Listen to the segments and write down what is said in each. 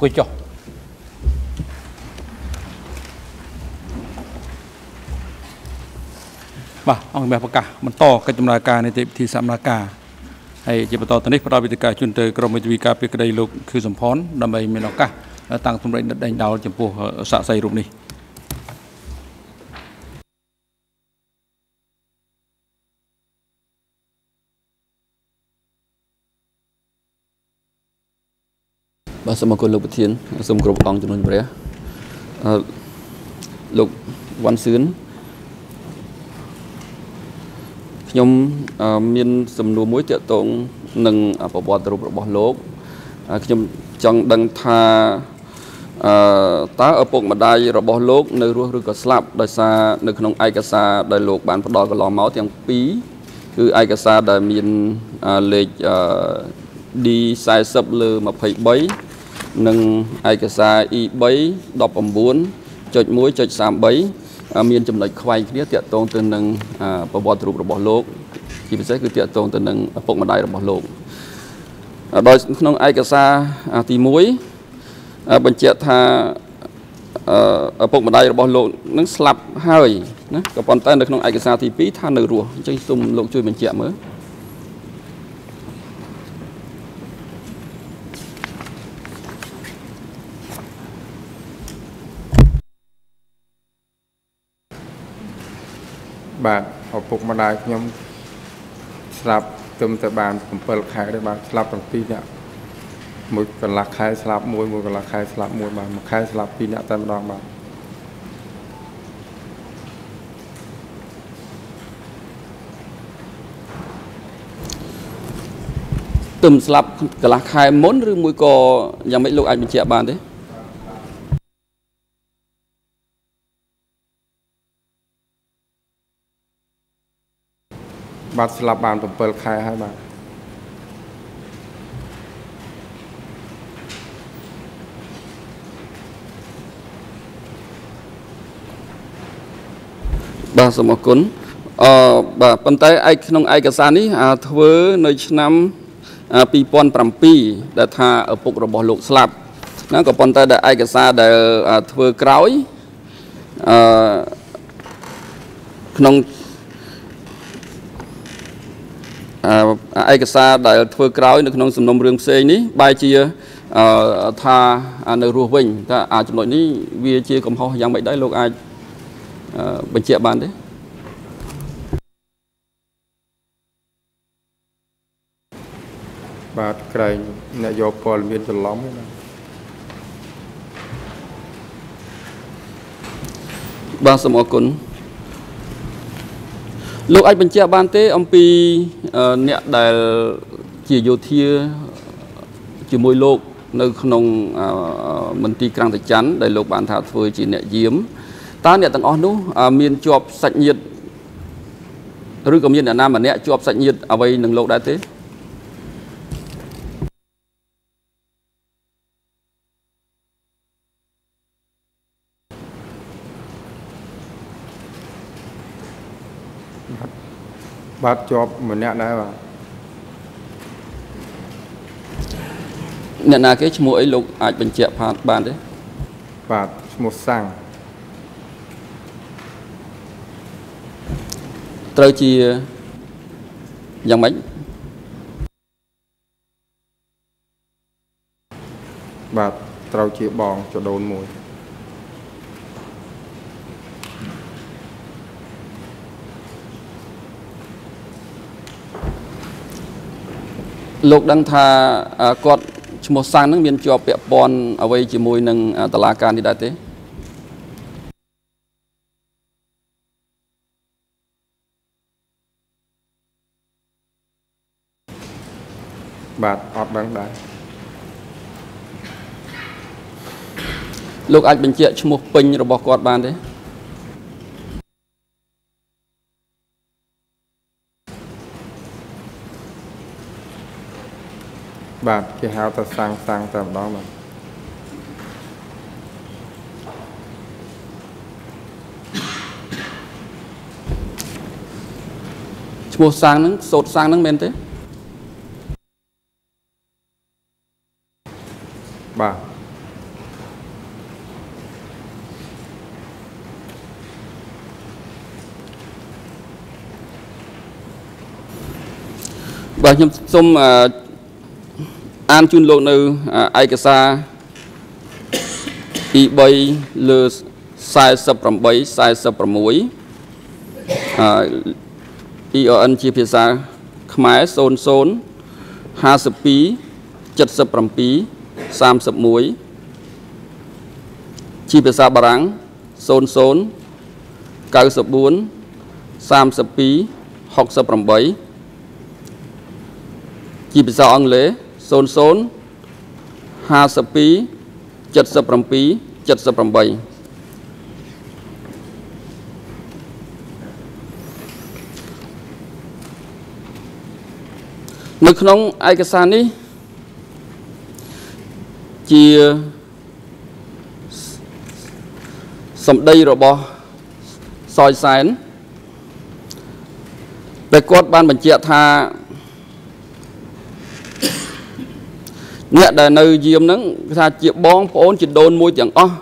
អង្គុយចុះបាទអង្គមេប្រកាសបន្តកិច្ចដំណើរការនីតិវិធីសម្ដែងការហើយជាបន្តទៅនេះផ្ដល់វិធីការជូនទៅក្រមវិទ្យាការពីក្តីលោកខឿសំផនដើម្បីមានឱកាសតាំងសម្ដែងដេញដោលចំពោះសាក់សីរូបនេះ បាទសូមអរគុណលោកប្រធានសូមគោរពអង្គជំនុំជម្រះអឺលោកវ៉ាន់សឿនខ្ញុំមានសំណួរមួយទាក់ទងនឹងប្រវត្តិរូបរបស់លោកខ្ញុំចង់ដឹងថាអឺតើឪពុកម្ដាយរបស់លោក នៅរស់ឬក៏ស្លាប់ដោយសារនៅក្នុងឯកសារដែលលោកបានផ្ដល់កន្លងមកទាំងពីរគឺឯកសារដែលមានលេខ D40 លើ23 និងឯកសារ E3 19.1.33មានចំណុចខ្វែងគ្នាតាក់ទងទៅនឹងប្រវត្តិរូបរបស់លោកជាពិសេសគឺតាក់ទងទៅនឹងឪពុកម្ដាយរបស់លោកដោយក្នុងឯកសារទី1បញ្ជាក់ថាឪពុកម្ដាយរបស់លោកនឹងស្លាប់ហើយណាក៏ប៉ុន្តែនៅក្នុងឯកសារទី2ថានៅរស់អញ្ចឹងសូមលោកជួយបញ្ជាក់មើល បាទឪពុកម្ដាយខ្ញុំស្លាប់ទឹមតែបាន7ខែទេបាទស្លាប់ទាំងពីរនាក់មួយកន្លះខែស្លាប់មួយមួយកន្លះខែស្លាប់មួយបាទមួយខែស្លាប់ពីរនាក់តែម្ដងបាទទឹមស្លាប់កន្លះខែមុនឬមួយក៏យ៉ាងម៉េចលោកអាចបញ្ជាក់បានទេ បាទស្លាប់បាន7ខែហើយបាទបាទសូមអរគុណអឺបាទប៉ុន្តែឯក្នុងឯកសារនេះធ្វើនៅឆ្នាំ2007ដែលថាឪពុករបស់លោកស្លាប់ណាក៏ប៉ុន្តែដែលឯកសារដែលធ្វើក្រោយអឺក្នុង ឯកសារដែលធ្វើក្រោយនៅក្នុងសំណុំរឿងផ្សេងនេះបែរជាថានៅរស់វិញតើអាចចំណុចនេះវាជាកំហុសយ៉ាងម៉េចដែរលោកអាចបញ្ជាក់បានទេបាទក្រែងអ្នកយកព័ត៌មានច្រឡំណាបាទសូមអរគុណ លោកអាចបញ្ជាក់បានទេ អំពីអ្នកដែលជាយោធាជាមួយលោកនៅក្នុងមន្ទីរក្រាំងតច័ន្ទដែលលោកបានថាធ្វើជាអ្នកយាមតើអ្នកទាំងអស់នោះមានជាប់សាច់ញាតិឬក៏មានអ្នកណាម្នាក់ជាប់សាច់ញាតិអ្វីនឹងលោកដែរទេ បាទជាប់ម្នាក់ដែរបាទអ្នកណាគេឈ្មោះអីលោកអាចបញ្ជាក់បានទេបាទឈ្មោះសាំងត្រូវជាយ៉ាងម៉េចបាទត្រូវជាបងចដូនមួយ លោកដឹងថាគាត់ឈ្មោះសាំងនឹងមានជាប់ពាក់ព័ន្ធអ្វីជាមួយនឹងតឡាការនេះដែរទេបាទអត់ដឹងដែរលោកអាចបញ្ជាក់ឈ្មោះពេញរបស់គាត់បានទេ បាទគេហៅថាសាំងសាំងតែម្ដងបាទឈ្មោះសាំងហ្នឹងសូត្រសាំងហ្នឹងមែនទេបាទបាទខ្ញុំសូម អឺអានជូនលោកនៅឯកសារ E3 លើ48 46អឺ EON ជាភាសាខ្មែរ00 52 77 31ជាភាសាបារាំង00 94 32 68ជាភាសាអង់គ្លេស 00 52 77 78នៅក្នុងឯកសារនេះជាសម្ដីរបស់សយសែនដែលគាត់បានបញ្ជាក់ថា អ្នកដែលនៅយាមហ្នឹងគឺថាជាបងប្អូនជីដូនមួយទាំងអស់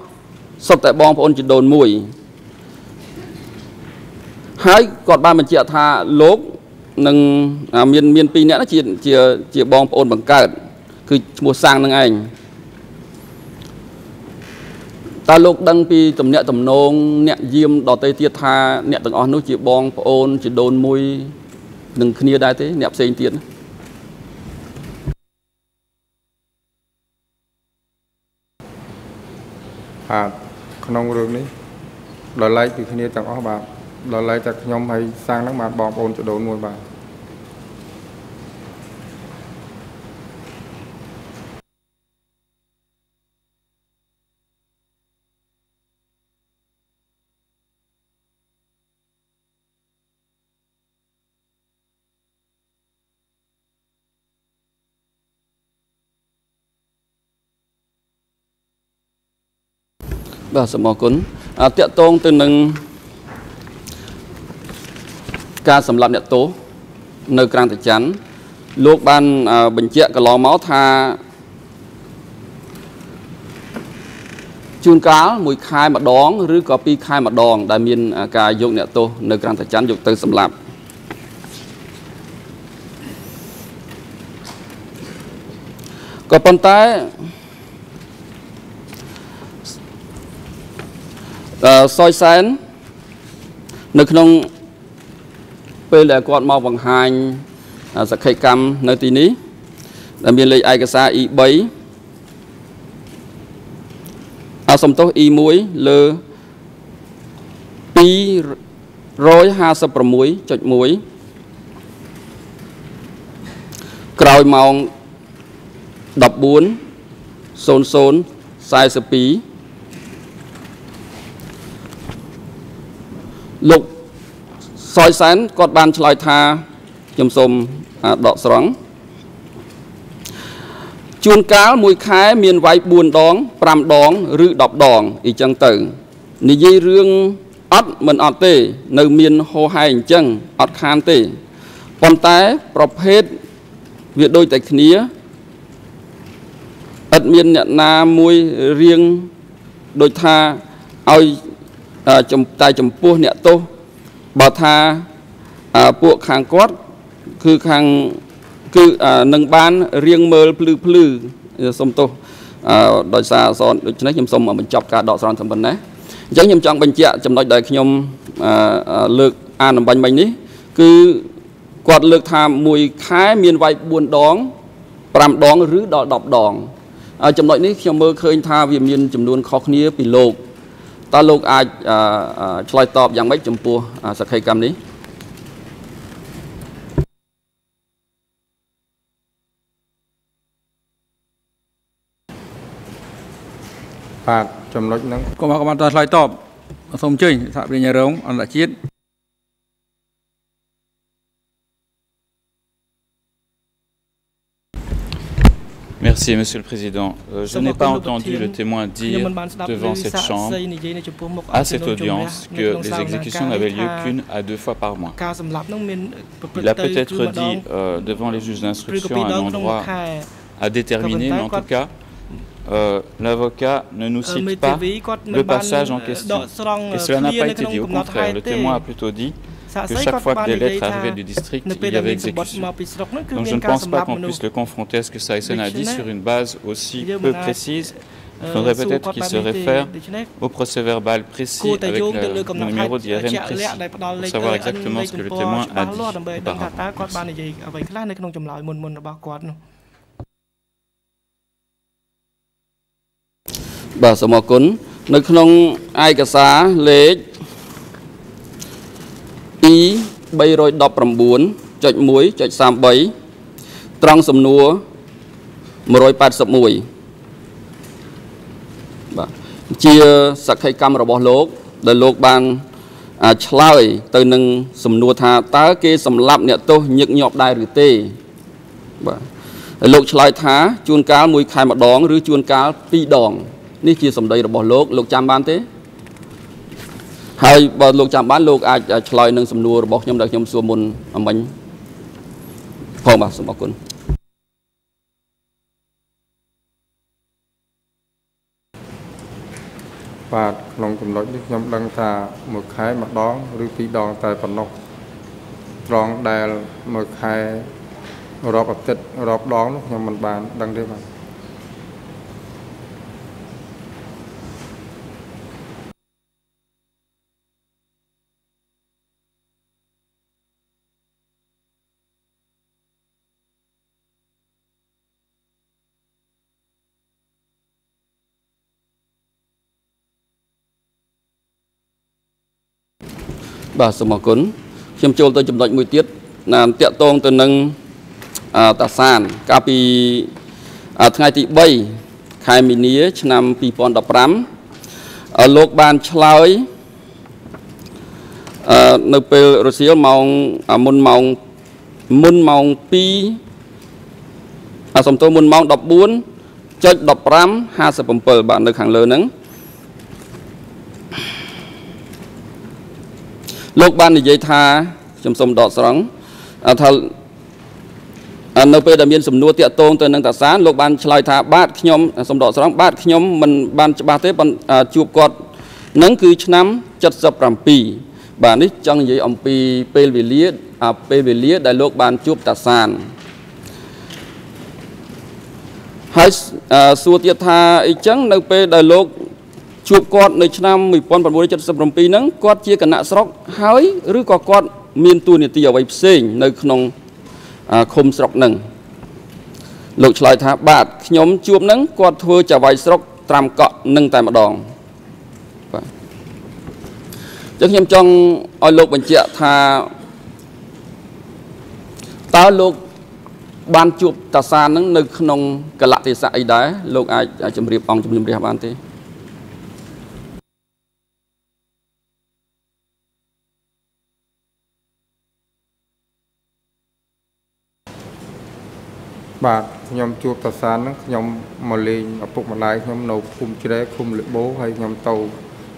សុទ្ធតែបងប្អូនជីដូនមួយហើយគាត់បានបញ្ជាក់ថាលោកនឹងមានមានពីរនាក់ជាជាជាបងប្អូនបង្កើត គឺឈ្មោះសាំងនឹងឯងតើលោកដឹងពីទំនាក់ទំនងអ្នកយាមដតេទៀតថាអ្នកទាំងអស់នោះជាបងប្អូនជីដូនមួយនឹងគ្នាដែរទេអ្នកផ្សេងទៀត បាទក្នុងរឿងនេះដល់ឡែកពីគ្នាទាំងអស់បាទដល់ឡែកតែខ្ញុំហើយសាំងហ្នឹងបាទបងប្អូនចដូនមួយបាទ បាទសូមអរគុណតកតងទៅនឹងការសម្លាប់អ្នកទោសនៅក្រាំងតច័ន្ទលោកបានបញ្ជាក់កន្លងមកថាជួនកាលមួយខែម្ដងឬក៏ពីរខែម្ដង ដែលមានការយកអ្នកទោសនៅក្រាំងតច័ន្ទយកទៅសម្លាប់ក៏ប៉ុន្តែ សយសែននៅក្នុងពេលដែលគាត់មកបង្ហាញសក្ខីកម្មនៅទីនេះដែលមានលេខឯកសារ E3 អសំទោស E1 លើ256.1ក្រោយម៉ោង14:00:42 លោកសយសែនគាត់បានឆ្លើយថាខ្ញុំសូមដកស្រង់ជួនកាលមួយខែមានវាយ4ដង5ដងឬ10ដងអីចឹងទៅនិយាយរឿងអត់មិនអត់ទេ នៅមានហោហែអញ្ចឹងអត់ខានទេប៉ុន្តែប្រភេទវាដូចតែគ្នាឥតមានអ្នកណាមួយរៀងដូចថាឲ្យ តែចំពោះអ្នកទោសបើថាពួកខាងគាត់គឺខាងគឺនឹងបានរៀងមើលភ្លឺភ្លឺសុំទោសដោយសារអសនដូច្នេះខ្ញុំសូមបញ្ចប់ការដកស្រង់តែប៉ុណ្ណេះអញ្ចឹងខ្ញុំចង់បញ្ជាក់ចំណុចដែលខ្ញុំលើកអានអំបញ្ញមិញនេះ គឺគាត់លើកថាមួយខែមានវាយ4ដង5ដងឬដល់10ដងចំណុចនេះខ្ញុំមើលឃើញថាវាមានចំនួនខុសគ្នាពីលោក តើលោកអាចឆ្លើយតបយ៉ាងម៉េចចំពោះសក្ខីកម្មនេះបាទចំណុចហ្នឹងកុំកុំតឆ្លើយតបសូមអញ្ជើញសហប្រញ្ញារងអន្តរជាតិ Merci, Monsieur le Président. Euh, je n'ai pas entendu le témoin dire devant cette Chambre, à cette audience, que les exécutions n'avaient lieu qu'une à deux fois par mois. Il a peut-être dit euh, devant les juges d'instruction un endroit à déterminer, mais en tout cas, euh, l'avocat ne nous cite pas le passage en question. Et cela n'a pas été dit. Au contraire, le témoin a plutôt dit que chaque fois que des lettres arrivaient du district, il y avait exécution. Donc je ne pense pas qu'on puisse le confronter à ce que Saïsen a dit sur une base aussi peu précise. Il faudrait peut-être qu'il se réfère au procès verbal précis avec le numéro d'IRM précis pour savoir exactement ce que le témoin a dit auparavant. បាទសូមអរគុណនៅក្នុងឯកសារលេខ E 319.1.33ត្រង់សំណួរ181បាទជាសក្ខីកម្មរបស់លោក ដែលលោកបានឆ្លើយទៅនឹងសំណួរថាតើគេសម្លាប់អ្នកទោសញឹកញាប់ដែរឬទេបាទហើយលោកឆ្លើយថាជួនកាលមួយខែម្ដង ឬជួនកាលពីរដង នេះជាសម្ដីរបស់លោកលោកចាំបានទេ ហើយបើលោកចាំបានលោកអាចឆ្លើយនឹងសំណួររបស់ខ្ញុំដែលខ្ញុំសួរមុនអមិញផងបាទសូមអរគុណបាទក្នុងចំណុចនេះខ្ញុំដឹងថាមួយខែម្ដងឬពីរដងតែប៉ុណ្ណោះត្រង់ដែលមួយខែរាប់អាទិត្យរាប់ដងនោះខ្ញុំមិនបានដឹងទេបាទ បាទសូមអរគុណខ្ញុំចូលទៅចំណុចមួយទៀតណាតកតងទៅនឹងតាសានកាលពីថ្ងៃទី3ខែមីនា ឆ្នាំ2015លោកបានឆ្លើយនៅពេលរសៀលម៉ោងមុនម៉ោងមុនម៉ោង2អាសំទោមុនម៉ោង14.1557បាទនៅខាងលើហ្នឹង លោកបាននិយាយថាខ្ញុំសូមដកស្រង់ថានៅពេលដែលមានសំណួរតាក់ទងទៅនឹងតាសានលោកបានឆ្លើយថាបាទខ្ញុំសូមដកស្រង់បាទខ្ញុំមិនបានច្បាស់ទេជួបគាត់នឹងគឺឆ្នាំ77បាទនេះចង់និយាយអំពីពេលវេលាពេលវេលាដែលលោកបានជួបតាសានហើយសួរទៀតថាអីចឹងនៅពេលដែលលោក ជួបគាត់នៅឆ្នាំ1977ហ្នឹងគាត់ជាគណៈស្រុកហើយឬក៏គាត់មានទួនាទីអ្វីផ្សេងនៅក្នុងឃុំស្រុកហ្នឹងលោកឆ្លើយថាបាទខ្ញុំជួបហ្នឹងគាត់ធ្វើចៅហ្វាយស្រុកត្រាំកក់នឹងតែម្ដងបាទចឹងខ្ញុំចង់ឲ្យលោកបញ្ជាក់ថាតើលោកបានជួបតាសានហ្នឹងនៅក្នុងកលៈទេសៈអីដែរលោកអាចជម្រាបអង្គជំនុំរះបានទេ បាទខ្ញុំជួបតាសានហ្នឹងខ្ញុំមកលេងឪពុកម្ដាយខ្ញុំនៅភូមិជ្រែឃុំលិបោហើយខ្ញុំទៅ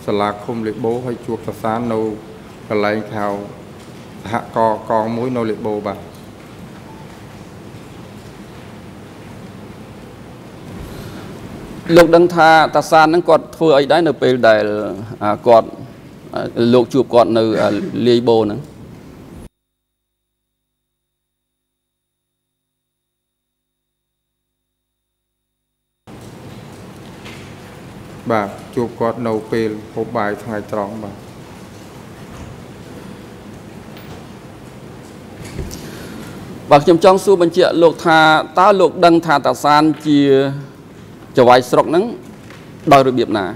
សាលាឃុំលិបោហើយជួបតាសាននៅកន្លែងខៅសហកកងមួយនៅលិបោបាទលោកដឹងថាតាសានហ្នឹងគាត់ធ្វើអីដែរនៅពេលដែលគាត់លោកជួបគាត់នៅលាយបោហ្នឹង បាទជួបគាត់នៅពេលហូបបាយថ្ងៃត្រង់បាទបាទខ្ញុំចង់សួរបញ្ជាក់លោកថាតើលោកដឹងថាតាសានជាចវាយស្រុកហ្នឹងដោយរបៀបណា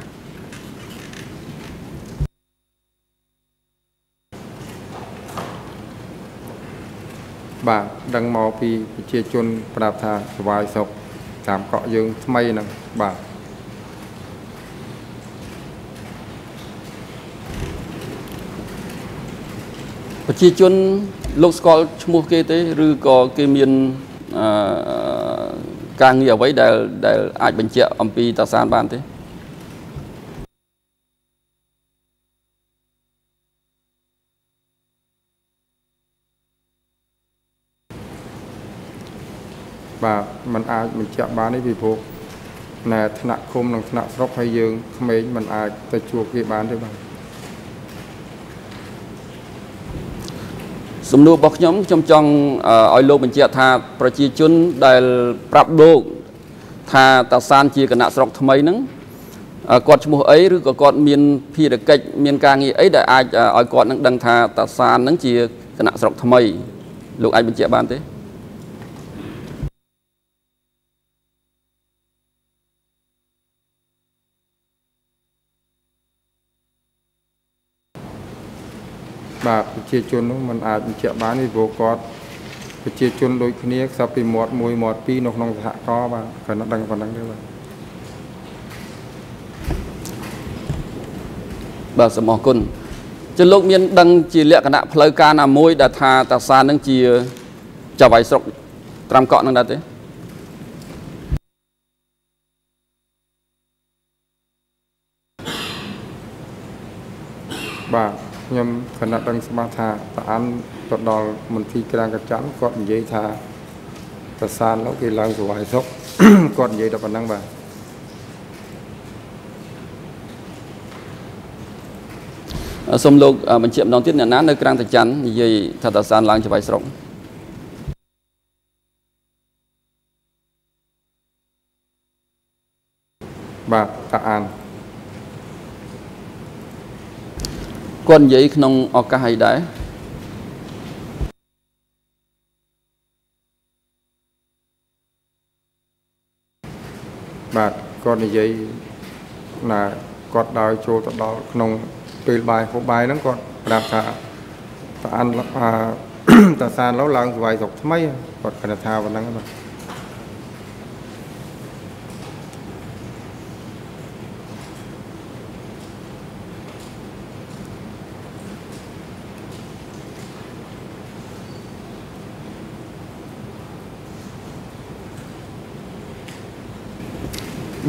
បាទដឹងមកពីប្រជាជនប្រាប់ថាចវាយស្រុកតាមកក់យើងថ្មីហ្នឹងបាទ ប្រជាជនលោកស្គាល់ឈ្មោះគេទេ ឬក៏គេមានអឺការងារអ្វីដែលដែលអាចបញ្ជាក់អំពីតាសានបានទេបាទมันអាចបញ្ជាក់បានទេពីព្រោះណែថ្នាក់ឃុំនិងថ្នាក់ស្រុកហើយយើងក្មេងมันអាចទៅជួបគេបានទេបាទ សំណួររបស់ខ្ញុំខ្ញុំចង់ឲ្យលោកបញ្ជាក់ថាប្រជាជនដែលប្រាប់លោកថាតាសានជាគណៈស្រុកថ្មីហ្នឹងគាត់ឈ្មោះអីឬក៏គាត់មានភារកិច្ចមានការងារអីដែលអាចឲ្យគាត់នឹងដឹងថាតាសានហ្នឹងជាគណៈស្រុកថ្មីលោកអាចបញ្ជាក់បានទេ បាទប្រជាជននោះมันអាចបញ្ជាក់បានទេព្រោះគាត់ប្រជាជនដូចគ្នាខ្សឹបពីមាត់មួយមាត់ពីរនៅក្នុងសហគមន៍បាទគាត់ដឹងប៉ុណ្ណឹងទេបាទបាទសូមអរគុណជាលោកមានដឹងជាលក្ខណៈផ្លូវការណាមួយដែលថាតាសានឹងជាចៅវាយស្រុកត្រាំកក់នឹងដែរទេបាទ ខ្ញុំគណៈដឹងស្មាស់ថាតាអានទៅដល់មន្ទីរក្រាងកច័ន្ទគាត់និយាយថាប្រសាននោះគេឡើងសវាយសុកគាត់និយាយតែប៉ុណ្ណឹងបាទសូមលោកបញ្ជាក់ម្ដងទៀតអ្នកណានៅក្រាំងតាច័ន្ទនិយាយថាតាសានឡើងចវាយស្រុកបាទតាអាន គាត់និយាយក្នុងឱកាសអីដែរបាទគាត់និយាយណាគាត់ដើរចូលទៅដល់ក្នុងពេលបាយហូបបាយហ្នឹងគាត់ប្រាប់ថាតាអានតាសានឡូវឡើងស្វាយស្រុកថ្មីគាត់គាត់ថាប៉ុណ្ណឹងបាទ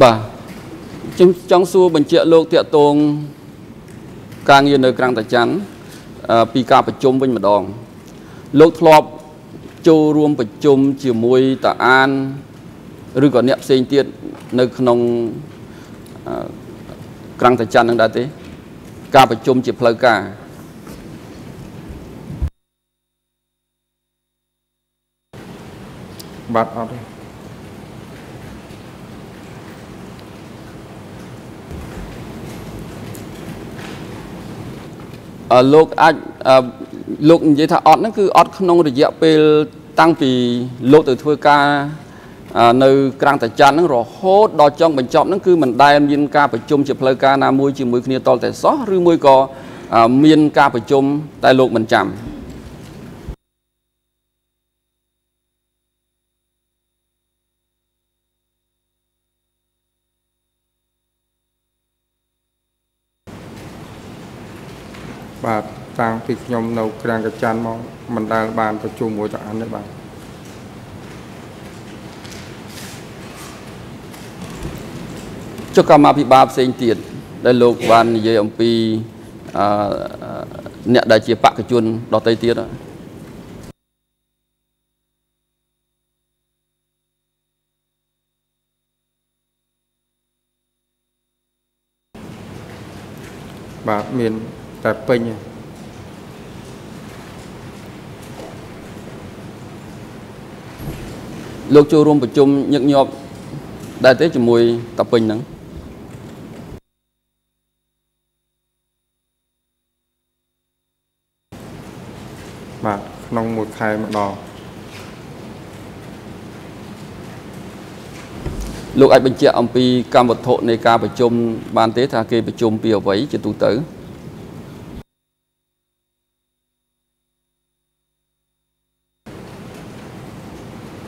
បាទខ្ញុំចង់សួរបញ្ជាក់លោកតាកតងការងារនៅក្រាំងតាច័ន្ទពីការប្រជុំវិញម្ដង លោកធ្លាប់ចូលរួមប្រជុំជាមួយតាអានឬក៏អ្នកផ្សេងទៀតនៅក្នុងក្រាំងតាច័ន្ទនឹងដែរទេ ការប្រជុំជាផ្លូវការបាទអត់ទេ លោកអាចលោកនិយាយថាអត់ហ្នឹងគឺអត់ក្នុងរយៈពេលតាំងពីលោកទៅធ្វើការនៅក្រាំងតាច័ន្ទហ្នឹងរហូតដល់ចុងបញ្ចប់ហ្នឹងគឺមិនដែលមានការប្រជុំជាផ្លូវការណាមួយជាមួយគ្នាតលតែសោះឬមួយក៏មានការប្រជុំតែលោកមិនចាំបាទតាំង ពីខ្ញុំនៅក្រាំងកច័ន្ទមកមិនដែលបានប្រជុំមួយតាអានទេបាទចុះកម្មាភិបាលផ្សេងទៀតដែលលោកបាននិយាយអំពីអឺអ្នកដែលជាបកជនដទៃទៀតបាទមានតែពេញ លោកចូលរួមប្រជុំញឹកញាប់ដែរទេជាមួយតាពេញហ្នឹងបាទក្នុងមួយខែម្ដងលោកអាចបញ្ជាក់អំពីកម្មវត្ថុនៃការប្រជុំបានទេថាគេប្រជុំពីអ្វីជាទូទៅ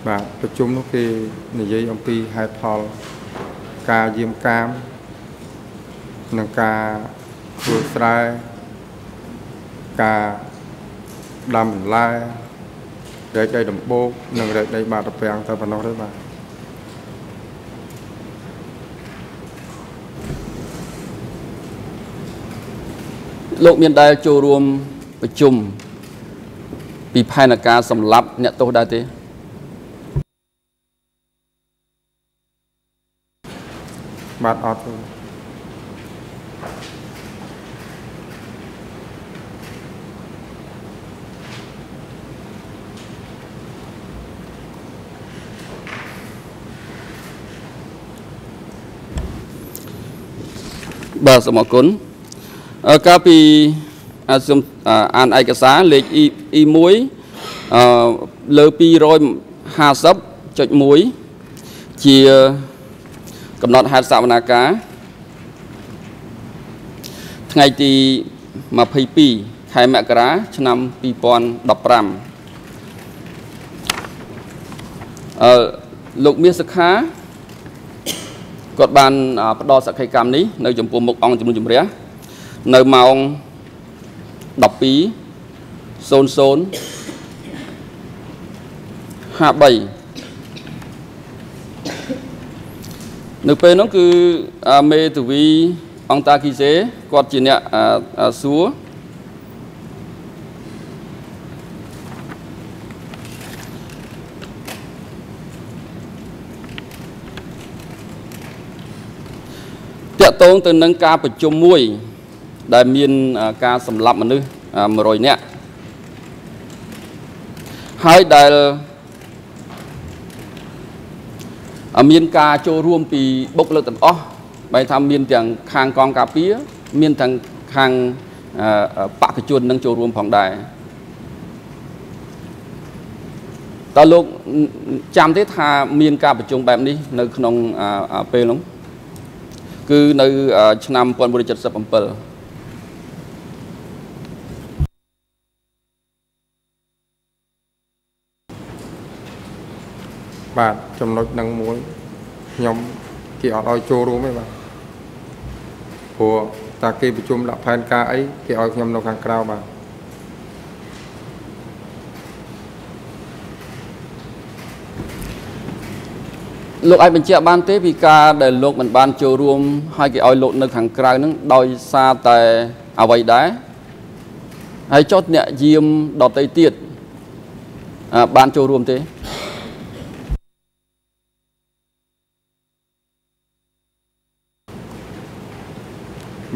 បាទប្រ ជុំនោះគេនិយាយអំពីហេតុផលការយាមកាមនិងការធ្វើស្រែការដាំបន្លែរែកដីដំបូកនិងរែកដីបាតពាំងទៅប៉ុណ្ណោះទេបាទលោកមានដែលចូលរួមប្រជុំពីផែនការសម្លាប់អ្នកទោសដែរទេ បាទអត់ទេបាទសូមអរគុណកាលពីអាចខ្ញុំអានឯកសារលេខ E1 អឺលើ250.1ជា កំណត់ហេតុសវនាការថ្ងៃទី22ខែមករាឆ្នាំ2015អឺលោកមាសខាគាត់បានផ្ដល់សក្ខីកម្មនេះនៅចំពោះមុខអង្គជំនុំជម្រះនៅម៉ោង12:00 53 នៅពេលនោះគឺមេទវីអង្គតាគីសេគាត់ជាអ្នកសួរតកតងទៅនឹងការប្រជុំមួយ ដែលមានការសម្លាប់មនុស្ស100នាក់ហើយដែល មានការចូលរួមពីបុគ្គលិកទាំងអស់បែរថាមានទាំងខាងកងការពារមានទាំងខាងបកជននឹងចូលរួមផងដែរតើលោកចាំទេថាមានការប្រជុំបែបនេះនៅក្នុងពេលនោះគឺនៅឆ្នាំ1977 បាទចំណុចនឹងមួយខ្ញុំគេអត់ឲ្យចូលរួមទេបាទព្រោះតាគេប្រជុំដាក់ផែនការអីគេឲ្យខ្ញុំនៅខាងក្រៅបាទលោកអាចបញ្ជាក់បានទេពីការដែលលោកមិនបានចូលរួមហើយគេឲ្យលោកនៅខាងក្រៅហ្នឹងដោយសារតែអ្វីដែរហើយចុះអ្នកយាមដតីទៀតបានចូលរួមទេ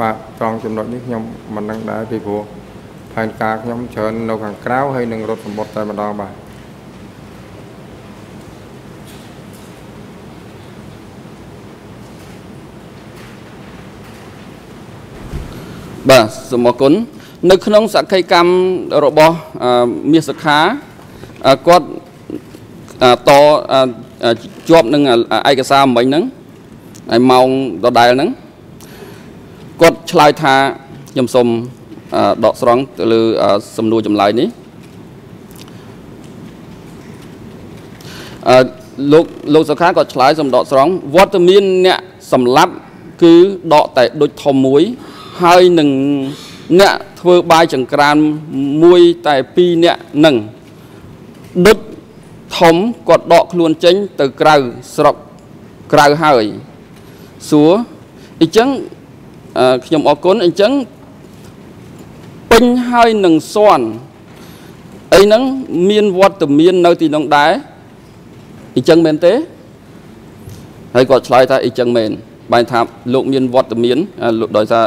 បាទត្រង់ចំណុចនេះខ្ញុំមិនដឹងដែរពីព្រោះផែនការខ្ញុំច្រើននៅខាងក្រៅហើយនឹងរត់សម្បត្តិតែម្ដងបាទបាទសូមអរគុណនៅក្នុងសក្ខីកម្មរបស់មាសខាគាត់តជាប់នឹងឯកសារមិញហ្នឹងហើយម៉ោងដដែលហ្នឹងគាត់ ឆ្លើយថាខ្ញុំសូមដកស្រង់ទៅលើសំណួរចម្លើយនេះអឺលោកលោកសុខាគាត់ឆ្លើយសំដកស្រង់វត្តមានអ្នកសម្លាប់គឺដកតែដូចធំមួយ ហើយនឹងអ្នកធ្វើបាយចង្ក្រានមួយតែ2អ្នកនឹងដុតធំគាត់ដកខ្លួនចេញទៅក្រៅស្រុកក្រៅហើយសួរអញ្ចឹង ខ្ញុំអរគុណអញ្ចឹងពេញហើយនឹងសន់អីហ្នឹងមានវត្តមាននៅទីនោះដែរអញ្ចឹងមែនទេហើយគាត់ឆ្លើយថាអញ្ចឹងមែនបែរថាលោកមានវត្តមានដោយសារ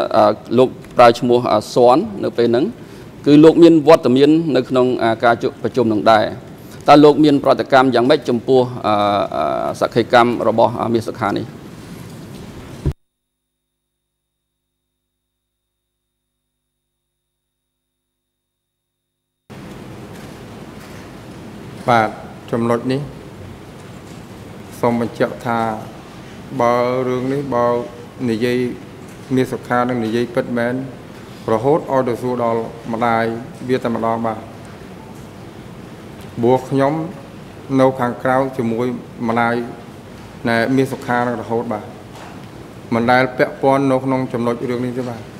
លោកប្រើឈ្មោះសន់នៅពេលហ្នឹងគឺលោកមានវត្តមាននៅក្នុងការប្រជុំនឹងដែរតើលោកមានប្រតិកម្មយ៉ាងម៉េចចំពោះសក្ខីកម្មរបស់មាសសុខានេះ បាទចំណុចនេះសូមបញ្ជាក់ថាបើរឿងនេះបើនិយាយមានសុខានឹងនិយាយពិតមែនរហូតឲ្យទៅសួរដល់ម្ដាយវាតែម្ដងបាទបួខ្ញុំនៅខាងក្រៅជាមួយម្ដាយណែមានសុខានឹងរហូតបាទមិនដែលពាក់ព័ន្ធនៅក្នុងចំណុចរឿងនេះទេបាទ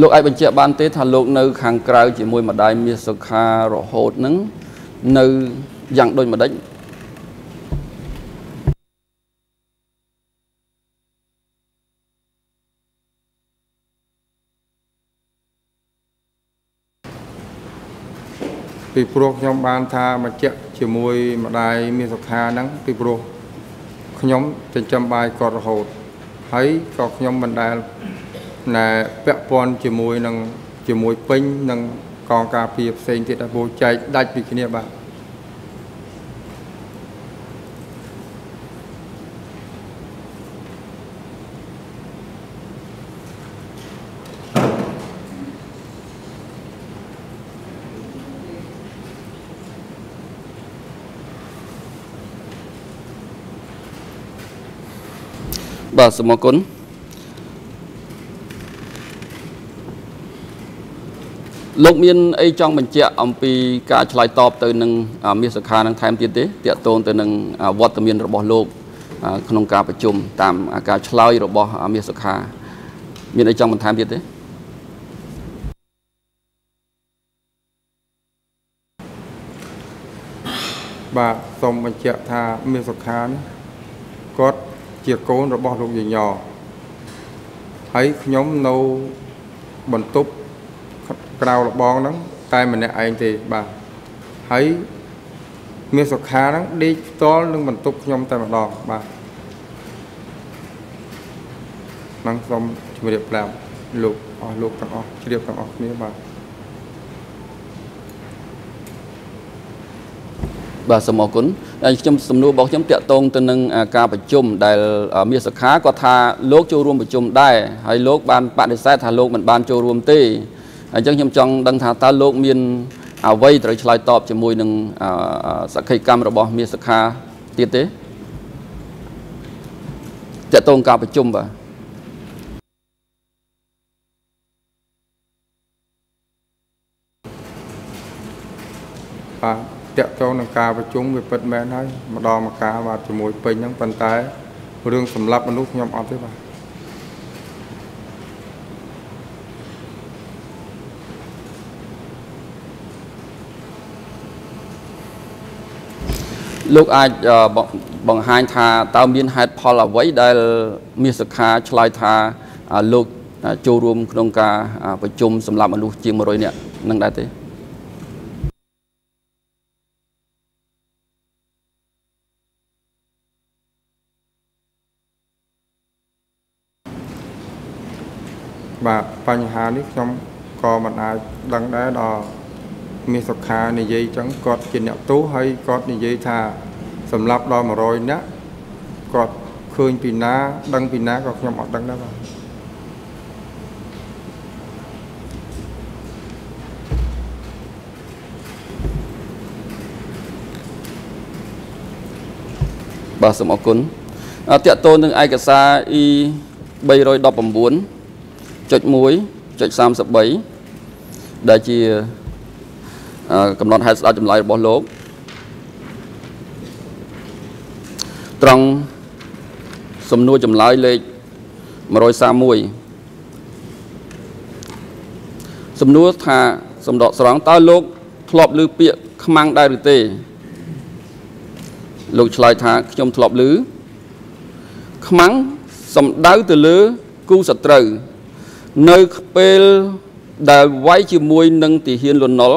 លោកអាចបញ្ជាក់បានទេថាលោកនៅ ខាងក្រៅជាមួយម្ដាយមាសសុខារហូតនឹងនៅយ៉ាងដូចម្ដេចពីព្រោះខ្ញុំបានថាមកជែកជាមួយម្ដាយមានសុខាហ្នឹងពីព្រោះខ្ញុំចិញ្ចឹមបាយគាត់រហូតហើយក៏ខ្ញុំមិនដែល ណែពាក់ព័ន្ធជាមួយនឹងជាមួយពេញនឹងកកងការពារផ្សេងទៀតដែរព្រោះចែកដាច់ពីគ្នាបាទបាទសូមអរគុណ លោកមានអីចង់បញ្ជាក់អំពីការឆ្លើយតបទៅនឹងមាសសុខានឹងថែមទៀតទេតាក់ទងទៅនឹងវត្តមានរបស់លោក ក្នុងការប្រជុំតាមការឆ្លើយរបស់មាសសុខា មានអីចង់បន្ថែមទៀតទេបាទសូមបញ្ជាក់ថាមាសសុខានេះគាត់ជាកូនរបស់លោកយញហើយខ្ញុំនៅបន្ទប់ ក្រៅលបងហ្នឹងតែម្នាក់ឯងទេបាទហើយមានសុខាហ្នឹងដេកផ្ទាល់នឹងបន្ទប់ខ្ញុំតែម្ដងបាទហ្នឹងសូមជម្រាបប្រាប់លោកអស់លោកទាំងអស់ជ្រាបទាំងអស់គ្នាបាទបាទសូមអរគុណហើយខ្ញុំសំណួររបស់ខ្ញុំតាក់ទងទៅនឹងការប្រជុំដែលមាសខាគាត់ថាលោកចូលរួមប្រជុំដែរហើយលោកបានបដិសេធថាលោកមិនបានចូលរួមទេ អញ្ចឹងខ្ញុំចង់ដឹងថាតើលោកមានអ្វីត្រូវឆ្លើយតបជាមួយនឹងសក្ខីកម្មរបស់មាសខាទៀតទេតាក់ទងការប្រជុំបាទបាទតាក់ទងនឹងការប្រជុំវាពិតមែនហើយម្ដងមកការបាទជាមួយពេញហ្នឹងប៉ុន្តែរឿងសម្លាប់មនុស្សខ្ញុំអត់ទេបាទ លោកអាចបង្ហាញថាតើមានហេតុផលអ្វីដែលមាសខាឆ្លើយថាលោកចូលរួមក្នុងការប្រជុំសម្រាប់មនុស្សជាង100នាក់នឹងដែរទេបាទបញ្ហានេះខ្ញុំក៏មិនអាចដឹងដែរដល់ មាសសុខានិយាយចឹងគាត់ជាអ្នកទោសហើយគាត់និយាយថាសម្រាប់ដល់100នាក់គាត់ឃើញពីណាដឹងពីណាក៏ខ្ញុំអត់ដឹងដែរបាទបាទសូមអរគុណតកតូននឹងឯកសារ E 319 1.1.33ដែលជា កំណត់ហេតុស្ដេចចម្លើយរបស់លោកត្រង់សំណួរចម្លើយលេខ131សំណួរថាសំដកស្រង់តើលោកធ្លាប់ឮពាក្យខ្មាំងដែរឬទេលោកឆ្លើយថាខ្ញុំធ្លាប់ឮខ្មាំងសំដៅទៅលើគូសត្រូវនៅពេលដែលវាយជាមួយនឹងទាហានលន់ណុល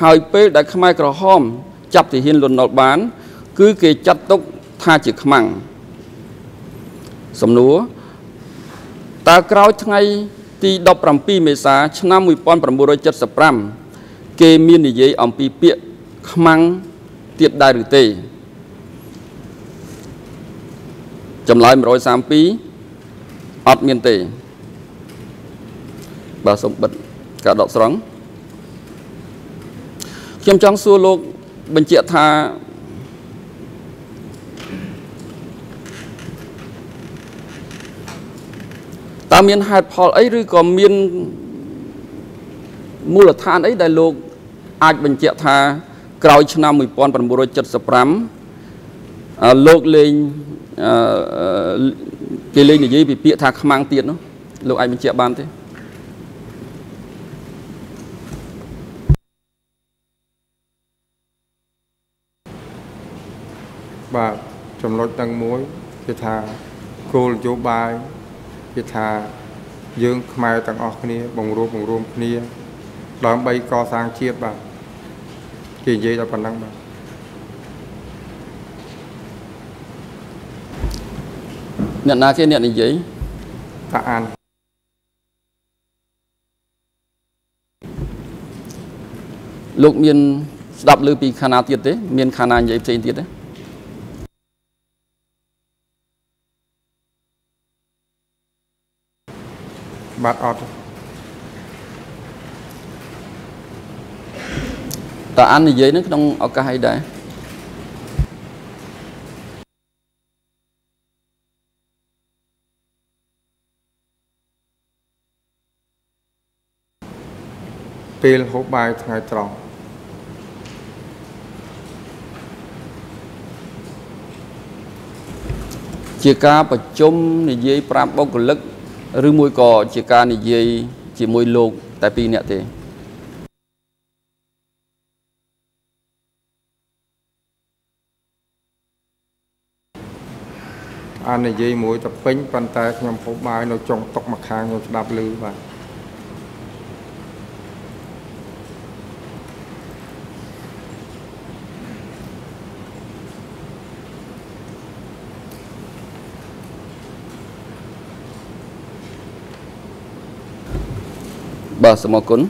ហើយពេលដែលខ្មែរក្រហម ចាប់ទាហានលន់ណុលបាន គឺគេចាត់ទុកថាជាខ្មាំងសំណួរតើក្រោយថ្ងៃទី17មេសាឆ្នាំ1975គេមាននិយាយអំពីពាក្យខ្មាំងទៀតដែរឬទេចម្លើយ132អត់មានទេបាទសូមបិទការដកស្រង់ ខ្ញុំចង់សួរលោកបញ្ជាក់ថាតើមានហេតុផលអីឬក៏មានមូលដ្ឋានអីដែលលោកអាចបញ្ជាក់ថាក្រោយឆ្នាំ1975លោកលេងគេលេងនិយាយពីពាក្យថាខ្មាំងទៀតនោះលោកអាចបញ្ជាក់បានទេ បាទចំណុចទាំងមួយគឺថាគោលនយោបាយគឺថាយើង ខ្មែរទាំងអស់គ្នា បង្រួបបង្រួមគ្នាដើម្បីកសាងជាតិបាទគេនិយាយតែប៉ុណ្ណឹងបាទអ្នកណាគេអ្នកនិយាយតាអានលោកមានស្ដាប់ឮពីខាណាទៀតទេ មានខាណានិយាយផ្សេងទៀតទេ បាទអត់តើអាននិយាយនឹងក្នុងឱកាសអីដែរពេលហូបបាយថ្ងៃត្រង់ជាការប្រជុំនិយាយប្រាប់បុគ្គលិក ឬមួយក៏ជាការនិយាយជាមួយលោកតែពីរនាក់ទេអាននិយាយមួយទៅពេញប៉ុន្តែខ្ញុំហូបបាយនៅចុងតុកម្ខាងខ្ញុំស្ដាប់ឮបាទ បាទសូមអរគុណ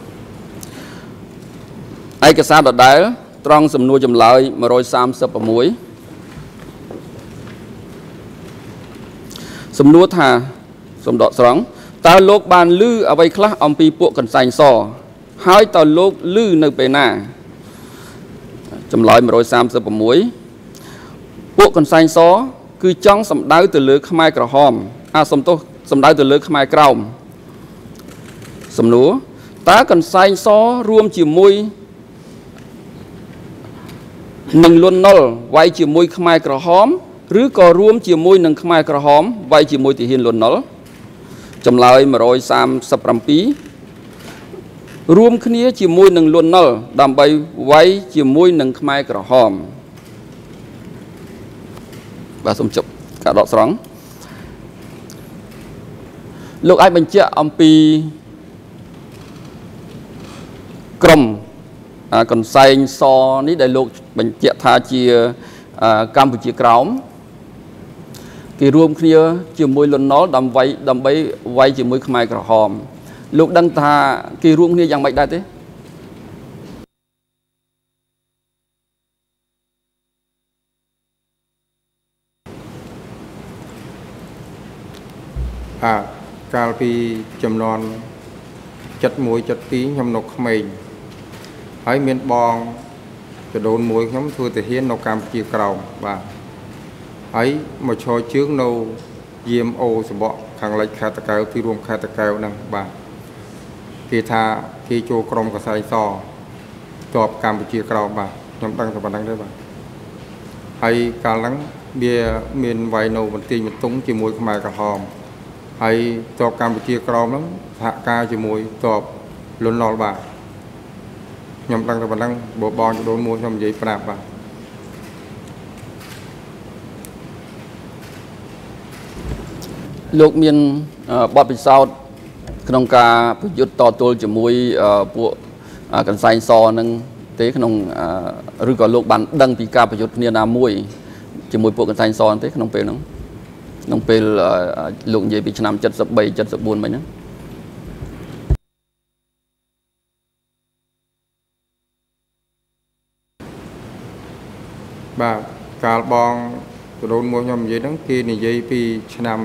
ឯកសារដដែល ត្រង់សំណួរចម្លើយ136សំណួរថាសំដកស្រង់តើលោកបានលឺអ្វីខ្លះអំពីពួកកន្សែងសហើយតើលោកលឺនៅពេលណាចម្លើយ136ពួកកន្សែងសគឺចង់សំដៅទៅលើខ្មែរក្រហមអាសំទោសសំដៅទៅលើខ្មែរក្រោមសំណួរ តើកន្សែងសរួមជាមួយនឹងលន់ណុលវាយជាមួយខ្មែរក្រហមឬក៏រួមជាមួយនឹងខ្មែរក្រហមវាយជាមួយទាហានលន់ណុលចម្លើយ137រួមគ្នាជាមួយនឹងលន់ណុលដើម្បីវាយជាមួយនឹងខ្មែរក្រហមបាទសូមជប់ការដកស្រង់លោកអាចបញ្ជាក់អំពី ក្រមកន្សែងសនេះដែលលោកបញ្ជាក់ថាជាកម្ពុជាក្រោមគេរួមគ្នាជាមួយលន់ណុលដើម្បីដើម្បីវាយជាមួយខ្មែរក្រហម លោកដឹងថាគេរួមគ្នាយ៉ាងម៉េចដែរទេអាកាលពីចំនួន71 72ខ្ញុំនៅក្មេង ហើយមានបងចដូនមួយខ្ញុំធ្វើទាហាននៅកម្ពុជាក្រោមបាទហើយមកឈរជើងនៅយាមអូសបកខាងលិចខេត្តតកែវទីរួមខេត្តតកែវហ្នឹងបាទគេថាគេចូលក្រុមកសែងសជាប់កម្ពុជាក្រោមបាទខ្ញុំដឹងតែប៉ុណ្្នឹងទេបាទហើយកាលហ្នឹងវាមានវាយនៅបន្ទាយបន្ទង់ជាមួយខ្មែរក្រហមហើយតបកម្ពុជាក្រមហ្នឹងសហការជាមួយតបលន់ណុលបាទ ខ្ញុំដឹងតែប៉ុណ្្នឹងបើបងចដូនមួយខ្ញុំនិយាយប្រាប់បាទលោកមានបទពិសោធន៍ក្នុងការប្រយុទ្ធតទល់ជាមួយពួកកន្សែងសនឹងទេក្នុងឬក៏លោកបានដឹងពីការប្រយុទ្ធគ្នាណាមួយជាមួយពួកកន្សែងសទេក្នុងពេលហ្នឹងក្នុងពេលលោកនិយាយពីឆ្នាំ73 74មិញហ្នឹង បាទកាលបងកដូនមួយខ្ញុំនិយាយហ្នឹងគេនិយាយពីឆ្នាំ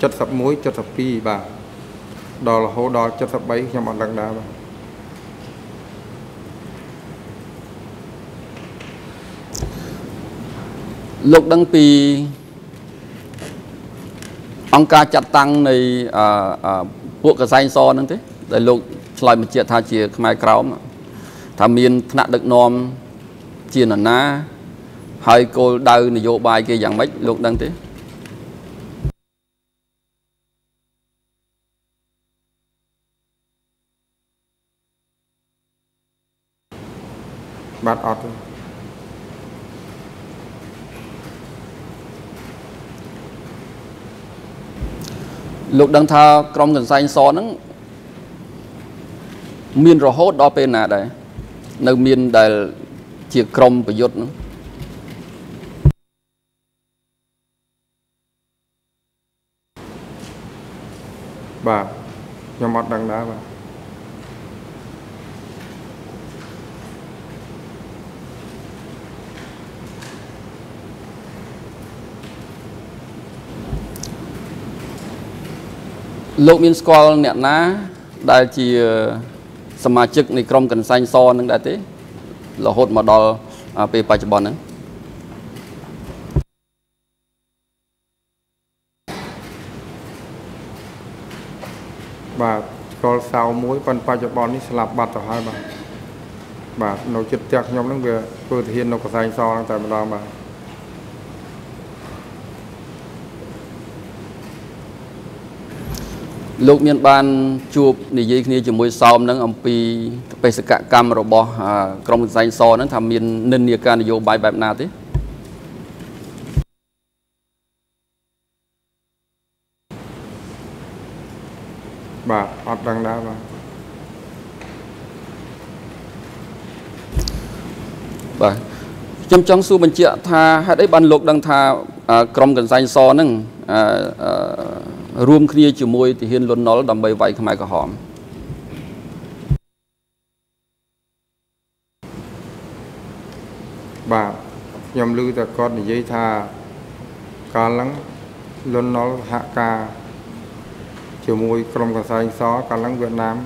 71 72បាទដល់រហូតដល់73ខ្ញុំអត់ដឹងដែរបាទលោកដឹងពីអង្គការចាត់តាំងនៃពួកកសែងសហ្នឹងទេដែលលោកឆ្លើយបញ្ជាក់ថាជាខ្មែរក្រោមថាមានថ្នាក់ដឹកនាំជានរណា ហើយគោលដៅនយោបាយគេយ៉ាងម៉េចលោកដឹងទេបាទអត់ទេលោកដឹងថាក្រុមកន្សែងសហ្នឹងមានរហូតដល់ពេលណាដែរនៅមានដែលជាក្រុមប្រយុទ្ធហ្នឹង បាទខ្ញុំអត់ដឹងដែរបាទលោកមានស្គាល់អ្នកណា ដែលជាសមាជិកនៃក្រុមកន្សែងសនឹងដែរទេរហូតមកដល់ពេលបច្ចុប្បន្នហ្នឹង ស្គាល់សៅមួយប៉ុន្តែបច្ចុប្បន្ននេះស្លាប់បាត់ទៅហើយបាទបាទនៅចិត្តផ្ទះខ្ញុំហ្នឹងវាធ្វើទាហាននៅកសែងសហ្នឹងតែម្ដងបាទលោកមានបានជួបនិយាយគ្នាជាមួយសោមនឹងអំពីបេសកកម្មរបស់ក្រមសែងសហ្នឹងថាមាននិន្នាការនយោបាយបែបណាទេបាទ អត់ដឹងដែរបាទបាទខ្ញុំចង់សួរបញ្ជាក់ថាហេតុអីបានលោកដឹងថាក្រមកន្សែងសហ្នឹងរួមគ្នាជាមួយទាហានលន់ណុលដើម្បីវាយខ្មែរក្រហមបាទខ្ញុំឮតែគាត់និយាយថាកាលហ្នឹងលន់ណុលហាក់ការ ជាមួយក្រុមកសែងសកាលឡើងវៀតណាម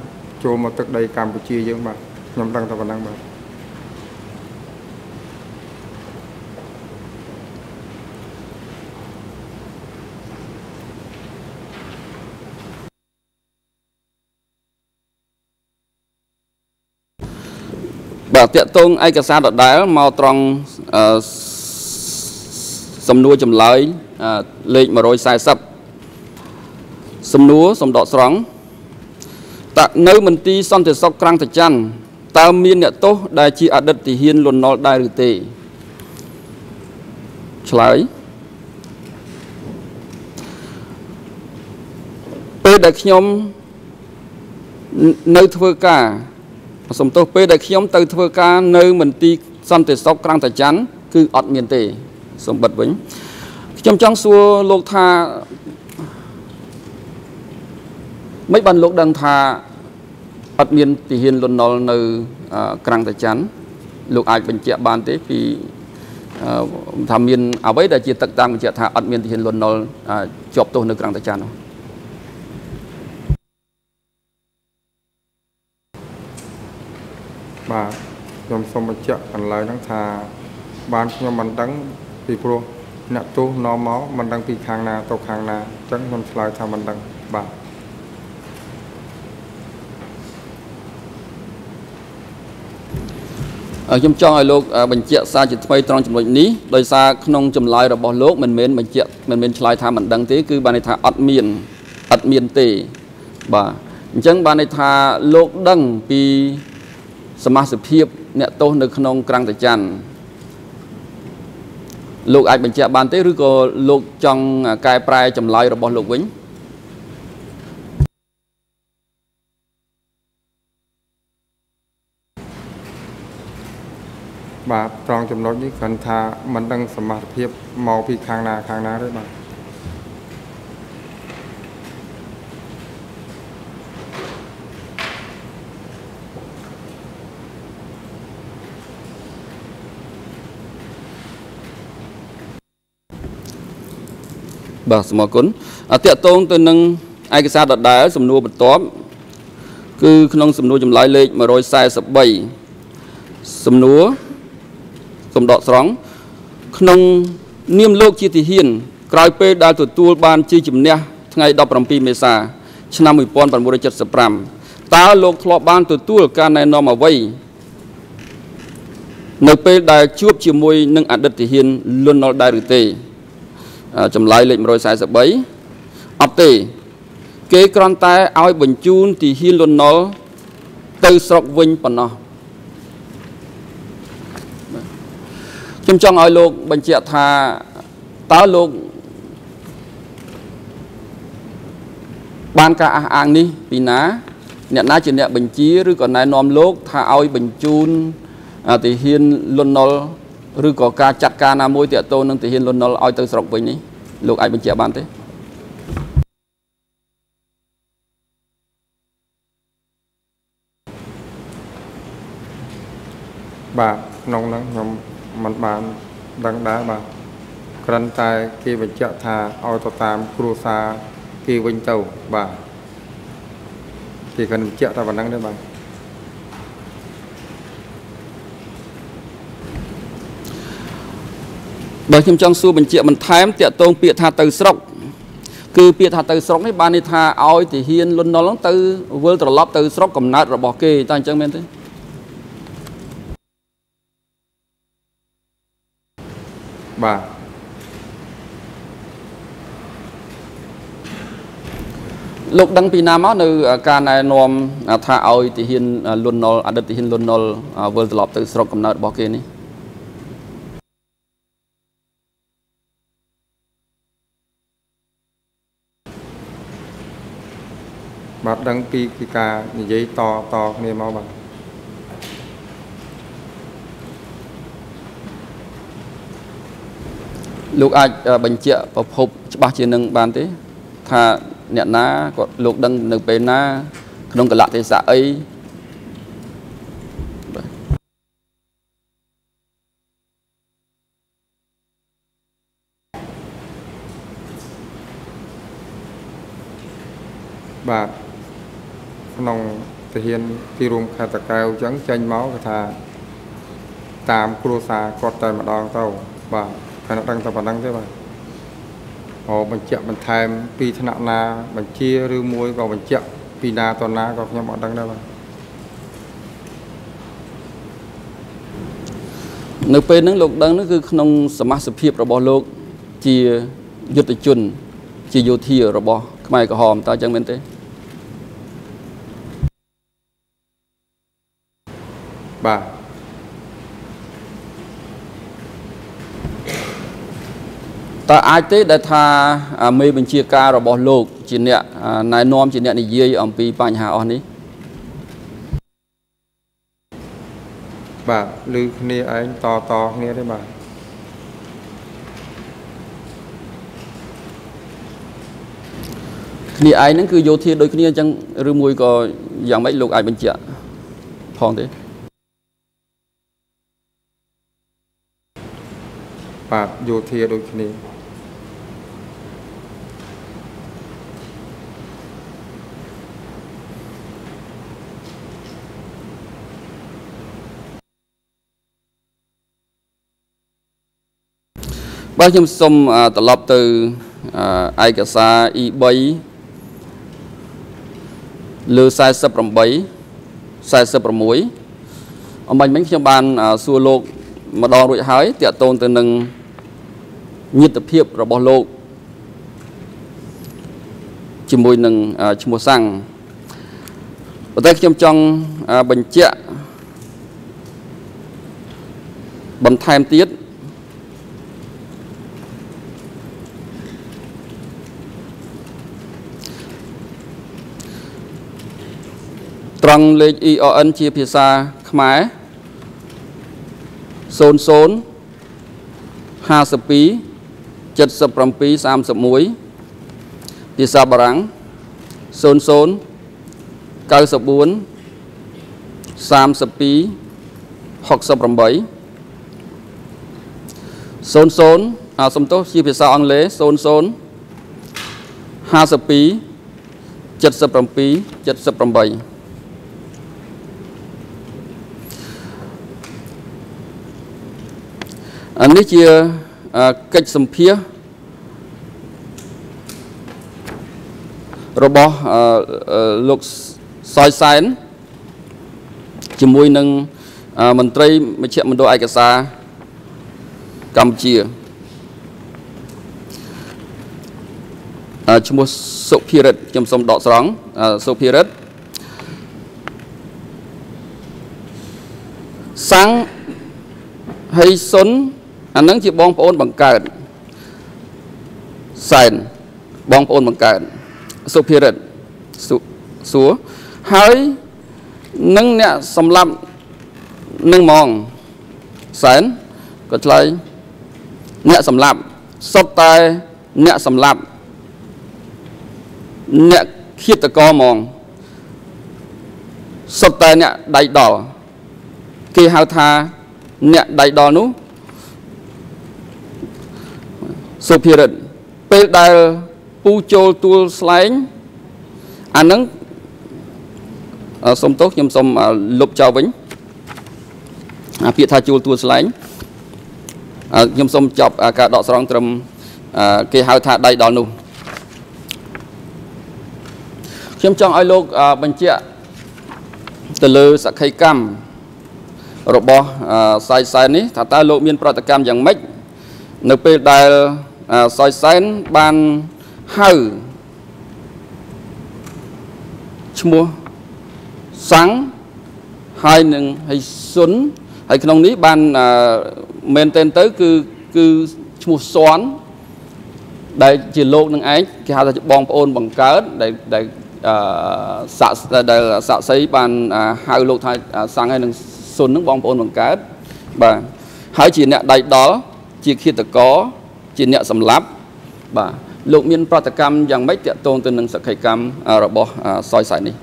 ចូលមកទឹកដីកម្ពុជាយើងបាទខ្ញុំដឹងតែប៉ុណ្ណឹងបាទបាទតកតងឯកសារដដែលមកត្រង់សំណួរចម្លើយលេខ140 សំណួរសំដកស្រង់តនៅមន្ទីរសន្តិសុខក្រាំងតច័ន្ទតើមានអ្នកទោសដែលជាអតីតទាហានលន់នល់ដែរឬទេឆ្លើយពេលដែលខ្ញុំនៅធ្វើការសំទោសពេលដែលខ្ញុំទៅធ្វើការនៅមន្ទីរសន្តិសុខក្រាំងតច័ន្ទគឺអត់មានទេសម្បត្តិវិញខ្ញុំចង់សួរលោកថា មិនបានលោកដឹងថាអត់មានទាហានលន់ណុលនៅក្រាំងតាច័ន្ទលោកអាចបញ្ជាក់បានទេពីថាមានអ្វីដែលជាទឹកតាំងបញ្ជាក់ថាអត់មានទាហានលន់ណុលជាប់ទោសនៅក្រាំងតាច័ន្ទនោះបាទខ្ញុំសូមបញ្ជាក់កន្លែងហ្នឹងថាបានខ្ញុំមិនដឹងពីព្រោះអ្នកទោសនាំមកមិនដឹងពីខាងណាទៅខាងណាអញ្ចឹងខ្ញុំឆ្លើយថាមិនដឹងបាទ ខ្ញុំចង់ឲ្យលោកបញ្ជាក់សារជាថ្មីត្រង់ចំណុចនេះដោយសារក្នុងចម្លើយរបស់លោកមិនមែនបញ្ជាក់មិនមែនឆ្លើយថាមិនដឹងទេគឺបានន័យថាអត់មានអត់មានទេបាទអញ្ចឹងបានន័យថាលោកដឹងពីសមាជិកភាពអ្នកទោសនៅក្នុងក្រាំងតាច័ន្ទលោកអាចបញ្ជាក់បានទេឬក៏លោកចង់កែប្រែចម្លើយរបស់លោកវិញ បាទត្រង់ចំណុចនេះគ្រាន់ថាមិនដឹងសមត្ថភាពមកពីខាងណាខាងណាទេបាទបាទសូមអរគុណអតិតតងទៅនឹងឯកសារដដែល សំណួរបន្ទាប់គឺក្នុងសំណួរចម្លើយលេខ143សំណួរ សំដកស្រង់ក្នុងនាមលោកជាទាហាន ក្រោយពេលដែលទទួលបានជាជំនះថ្ងៃ17មេសា ឆ្នាំ1975តើលោកធ្លាប់បានទទួលការណែនាំអ្វីនៅពេលដែលជួបជាមួយនឹងអតីតទាហានលន់នល់ដែរឬទេចម្លើយលេខ143អត់ទេ គេគ្រាន់តែឲ្យបញ្ជូនទីហ៊ានលន់ណុលទៅស្រុកវិញប៉ុណ្ណោះ ខ្ញុំចង់ឲ្យលោកបញ្ជាក់ថាតើលោកបានការអះអាងនេះពីណា អ្នកណាជាអ្នកបញ្ជាឬក៏ណែនាំលោក ថាឲ្យបញ្ជូនទាហានលន់ណុលឬក៏ការចាត់ការណាមួយទាក់ទងនឹងទាហានលន់ណុលឲ្យទៅស្រុកវិញនេះលោកអាចបញ្ជាក់បានទេបាទក្នុងហ្នឹងខ្ញុំ មិនបានដឹងដែរបាទគ្រាន់តែគេបញ្ជាក់ថាឲ្យទៅតាមគ្រួសារគេវិញទៅបាទគេគាត់បញ្ជាក់តែប៉ុណ្្នឹងទេបាទបើខ្ញុំចង់សួរបញ្ជាក់បន្ថែមតាក់ទងពាក្យថាទៅស្រុកគឺពាក្យថាទៅស្រុកនេះបានន័យថាឲ្យទាហានលន់នល់ហ្នឹងទៅវិលត្រឡប់ទៅស្រុកកំណើតរបស់គេតើអញ្ចឹងមែនទេ បាទលោកដឹងពីណាមកនៅការណែនាំថាឲ្យទាហានលន់នល់អតីតទាហានលន់នល់វិលត្រឡប់ទៅស្រុកកំណើតរបស់គេនេះបាទដឹងពីពីការនិយាយតតគ្នាមកបាទ លោកអាចបញ្ជាក់ប្រភពច្បាស់ជានឹងបានទេ ថាអ្នកណាគាត់លោកដឹងនៅពេលណា ក្នុងកលៈទេសៈអីបាទក្នុងទាហានទីរួមខេត្តតកែវអញ្ចឹងចេញមកគឺថា តាមគ្រួសារគាត់តែម្ដងទៅបាទ តែដឹងតែប៉ុណ្្នឹងទេបាទអូបញ្ជាក់បន្ថែមពីថ្នាក់ណាបញ្ជាឬមួយក៏បញ្ជាក់ពីណាតណាក៏ខ្ញុំអត់ដឹងដែរបាទនៅពេលហ្នឹងលោកដឹងហ្នឹងគឺក្នុងសមាជិករបស់លោកជាយុទ្ធជន ជាយោធារបស់ខ្មែរក្រហមតើអញ្ចឹងមែនទេបាទ តើអាចទេដែលថាមេបញ្ជាការរបស់លោក ជាអ្នកណែនាំជាអ្នកនិយាយអំពីបញ្ហាអស់នេះបាទឮគ្នាឯងតតគ្នាទេបាទគ្នាឯងហ្នឹងគឺយោធាដូចគ្នាអញ្ចឹងឬមួយក៏យ៉ាងម៉េចលោកអាចបញ្ជាក់ផងទេបាទយោធាដូចគ្នា បាទខ្ញុំសូមត្រឡប់ទៅឯកសារ E3 លើ48 46អំបញ្ញមិញខ្ញុំបានសួរលោកម្ដងរួចហើយតាក់ទងទៅនឹងញាតិភាពរបស់លោកជាមួយនឹងឈ្មោះសាំងប៉ុន្តែខ្ញុំចង់បញ្ជាក់បន្ថែមទៀត ត្រង់លេខ EON ជាភាសាខ្មែរ00 52 77 31ភាសាបារាំង00 94 32 68 00អាសំទោសជាភាសាអង់គ្លេស00 52 77 78 អានេះជាកិច្ចសម្ភាររបស់លោកសយសែនជាមួយនឹងមន្ត្រីមជ្ឈមណ្ឌលឯកសារកម្ពុជាឈ្មោះសុភិរិទ្ធខ្ញុំសូមដកស្រង់សុភិរិទ្ធសាំងហៃសុន អានឹងជាបងប្អូនបង្កើតសែនបងប្អូនបង្កើតសុភិរិទ្ធសួរហើយនឹងអ្នកសម្លាប់នឹងហ្មងសែនក៏ឆ្លើយអ្នកសម្លាប់សុទ្ធតែអ្នកសម្លាប់អ្នកឃាតករហ្មងសុទ្ធតែអ្នកដៃដល់គេហៅថាអ្នកដៃដល់នោះ សុភិរិទ្ធពេលដែលពូចូលទួលស្លែងអានឹងសូមទោសខ្ញុំសូមលុបចោលវិញពាក្យថាជួលទួលស្លែងខ្ញុំសូមចប់ការដកស្រង់ត្រឹមគេហៅថាដៃដល់នោះខ្ញុំចង់ឲ្យលោកបញ្ជាក់ទៅលើសក្ខីកម្មរបស់សាយសែននេះថាតើលោកមានប្រតិកម្មយ៉ាងម៉េចនៅពេលដែល សាយសែនបានហៅឈ្មោះសាំងហើយនឹងហើយសុនហើយក្នុងនេះបានមែនតែនទៅគឺគឺឈ្មោះសន់ដែលជាលោកនឹងឯងគេហៅថាបងប្អូនបង្កើតដែលដែលអឺសាក់ដែលសាក់សីបានហៅលោកថាសាំងហើយនឹងសុននឹងបងប្អូនបង្កើតបាទហើយជាអ្នកដៃដល់ជាឃាតករ ជាអ្នកសម្លាប់បាទលោកមានប្រតិកម្មយ៉ាងម៉េចតាក់ទងទៅនឹងសក្ខីកម្មរបស់សយសៃនេះ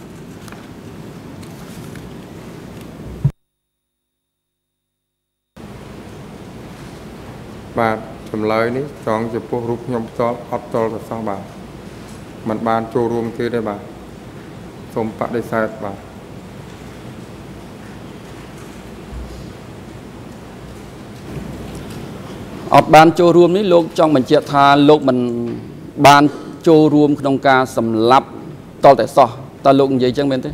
បាទចម្លើយនេះត្រង់ចំពោះរូបខ្ញុំផ្ទាល់អត់តល់ទៅសោះបាទมันបានចូលរួមទេទេបាទសូមបដិសេធបាទ អត់បានចូលរួមនេះលោកចង់បញ្ជាក់ថាលោកមិនបានចូលរួមក្នុងការសម្លាប់តលតែសោះតើលោកនិយាយចឹងមែនទេ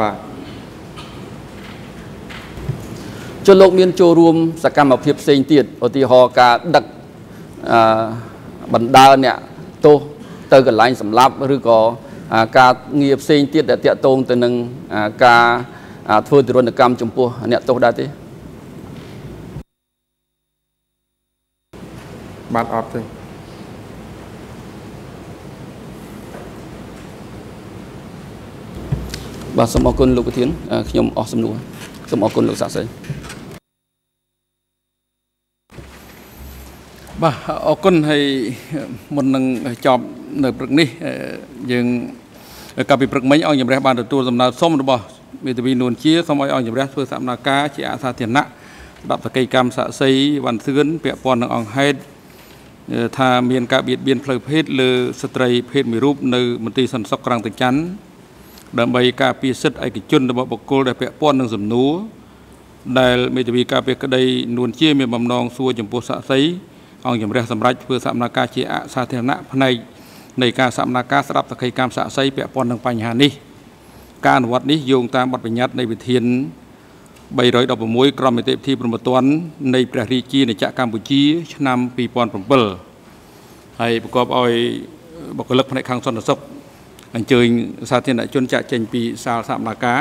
បាទចុះលោកមានចូលរួមសកម្មភាពផ្សេងទៀតឧទាហរណ៍ការដឹកអឺបណ្ដាអ្នកទោសទៅកន្លែងសម្លាប់ឬក៏ការងារផ្សេងទៀតដែលតាក់ទងទៅនឹងការធ្វើទរណកម្មចំពោះអ្នកទោសដែរទេ បាទអត់ទេបាទសូមអរគុណលោកប្រធានខ្ញុំអស់សំណួរសូមអរគុណលោកសាស្ត្រីបាទអរគុណហើយមុននឹងចប់នៅព្រឹកនេះយើងកាលពីព្រឹកមិញអង្គជំរះបានទទួលសំណើសុំរបស់មេធាវីនួនជាសូមឲ្យអង្គជំរះធ្វើសមការជាអសាធារណៈស្ដាប់សកម្មកម្មសាក់សីវ៉ាន់សឿនពាក់ព័ន្ធនឹងអង្គហេតុ ថាមានការបៀតបៀនផ្លូវភេទលើស្ត្រីភេទមួយរូបនៅមន្ទីរសន្តិសុខក្រាំងតច័ន្ទដើម្បីការពារសិទ្ធិឯកជនរបស់បុគ្គលដែលពាក់ព័ន្ធនឹងសំណួរដែលមេធាវីការពារក្តីនួនជាមានបំណងសួរចំពោះសាក់សីអង្គជំរះសម្រាប់ធ្វើសកម្មភាពជាអសាធារណៈផ្នែកនៃការសកម្មភាពស្ដាប់សក្ខីកម្មសាក់សីពាក់ព័ន្ធនឹងបញ្ហានេះការអនុវត្តនេះយោងតាមបទបញ្ញត្តិនៃវិធាន 316ក្រមនីតិវិធីប្រមទ័ននៃព្រះរាជាណាចក្រកម្ពុជា ឆ្នាំ2007ហើយប្រកបឲ្យបុគ្គលិកផ្នែកខាងសន្តិសុខអញ្ជើញសាធារណជនចាក់ចេញពីសាលសម្ដែងការ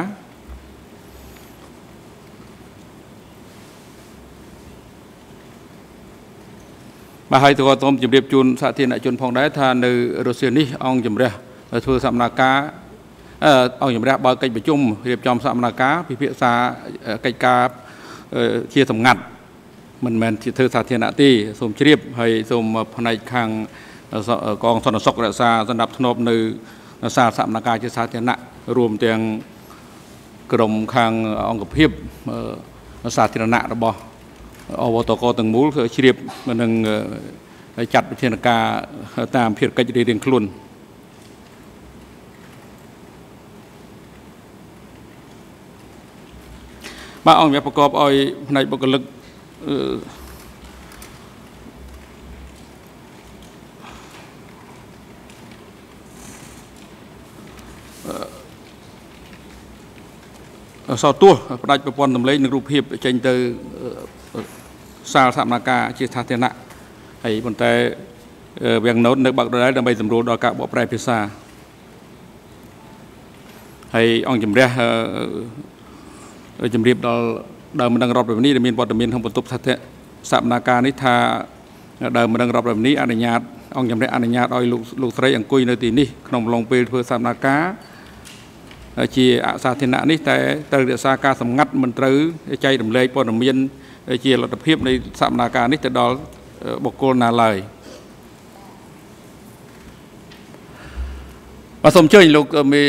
បាទហើយក៏សូមជម្រាបជូនសាធារណជនផងដែរថានៅរុស្ស៊ីនេះអង្គជំរះធ្វើសកម្មភាព អង្គជំរះបើកិច្ចប្រជុំរៀបចំសកម្មភាពពិភាក្សាកិច្ចការជាសម្ងាត់មិនមែនជាធ្វើសាធារណៈទេសូមជ្រាបហើយសូមផ្នែកខាងកងសន្តិសុខរក្សាសណ្ដាប់ធ្នាប់នៅសារសកម្មភាពជាសាធារណៈរួមទាំងក្រមខាងអង្គភាពសាធារណៈរបស់អវតកទាំងមូលគឺជ្រាបនឹងចាត់វិធានការតាមភារកិច្ចរៀងៗខ្លួន បាទអង្គវាប្រកបឲ្យផ្នែកបុគ្គលិកសោតួផ្ដាច់ប្រព័ន្ធតម្លេងនិងរូបភាពចេញទៅសាលសមនាការជាសាធារណៈហើយប៉ុន្តែវាំងណូតនៅបាក់ដដែលដើម្បីសម្រួលដល់ការបកប្រែភាសាហើយអង្គជំរះ ជំរាបដល់ដើមម្ដងរដ្ឋប្រវិនីដែលមានវត្តមានក្នុងបន្ទប់សាធារសមនាការនេះថាដើមម្ដងរដ្ឋប្រវិនីអនុញ្ញាតអង្គជំរះអនុញ្ញាតឲ្យលោកលោកស្រីអង្គុយនៅទីនេះក្នុងអំឡុងពេលធ្វើសមនាការជាអសាធារណៈនេះតែត្រូវរក្សាការសម្ងាត់មិនត្រូវចែករំលែកព័ត៌មាន ជាលទ្ធភាពនៃសកម្មភាពនេះទៅដល់បុគ្គលណាឡើយបាទសូមអញ្ជើញលោកមេ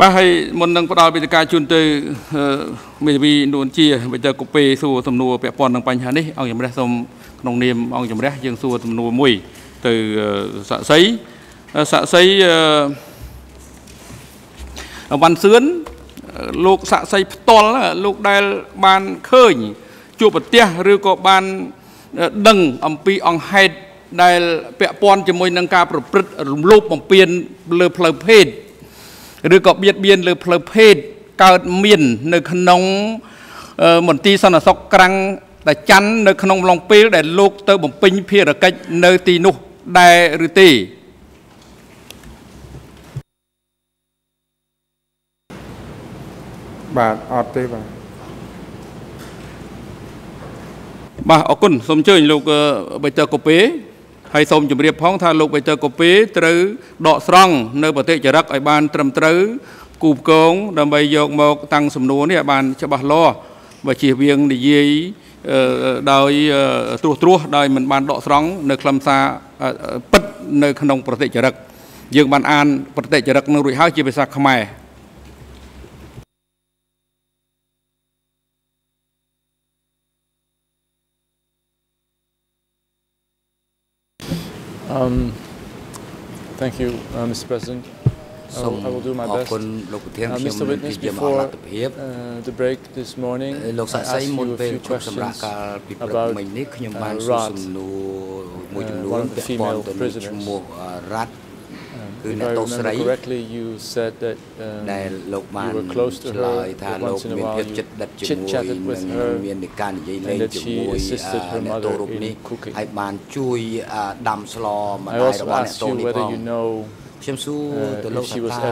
បាទហើយមុននឹងផ្ដល់វេទិកាជូនទៅមេធាវីនួនជាវិទ្យាកូពេសួរសំណួរពាក់ព័ន្ធនឹងបញ្ហានេះអង្គជំរះសូមក្នុងនាមអង្គជំរះយើងសួរសំណួរមួយទៅសាក់សីសាក់សីវ៉ាន់សឿនលោកសាក់សីផ្ទាល់លោកដែលបានឃើញជួបប្រទះឬក៏បានដឹងអំពីអង្គហេតុដែលពាក់ព័ន្ធជាមួយនឹងការប្រព្រឹត្តរំលោភបំពានលើផ្លូវភេទ ឬក៏បៀតបៀនលើផ្លូវភេទកើតមាន នៅក្នុងមន្ទីរសន្តិសុខក្រាំងតាច័ន្ទនៅក្នុងឡុងពេលដែលលោកទៅបំពេញភារកិច្ចនៅទីនោះដែរឬទេបាទអត់ទេបាទបាទអរគុណសូមអញ្ជើញលោកបៃតើកូពេ ហើយសូមជម្រាបផងថាលោកបៃតើកូពេត្រូវដកស្រង់នៅប្រតិចរិកឲ្យបានត្រឹមត្រូវគូផ្គងដើម្បីយកមកតាំងសំណួរនេះឲ្យបានច្បាស់លាស់បើជៀសវាងនិយាយដោយត្រួសត្រាសដោយមិនបានដកស្រង់នៅខ្លឹមសារពិតនៅក្នុងប្រតិចរិកយើងបានអានប្រតិចរិកនឹងរួចហើយជាភាសាខ្មែរ Um, thank you, uh, Mr. President. I will, I will do my best. Uh, Mr. Witness, before uh, the break this morning, I asked you a few questions about uh, Rad, uh, one of the female prisoners. គឺអ្នកទោសស្រីដែលលោកបានឆ្លើយថាលោកមានភាពចិត្តដិតជាមួយនឹងមានការនិយាយលេងជាមួយអ្នកទោសរូបនេះហើយបានជួយដាំស្លម្ដាយរបស់អ្នកទោសនេះផងខ្ញុំសួរទៅលោកថា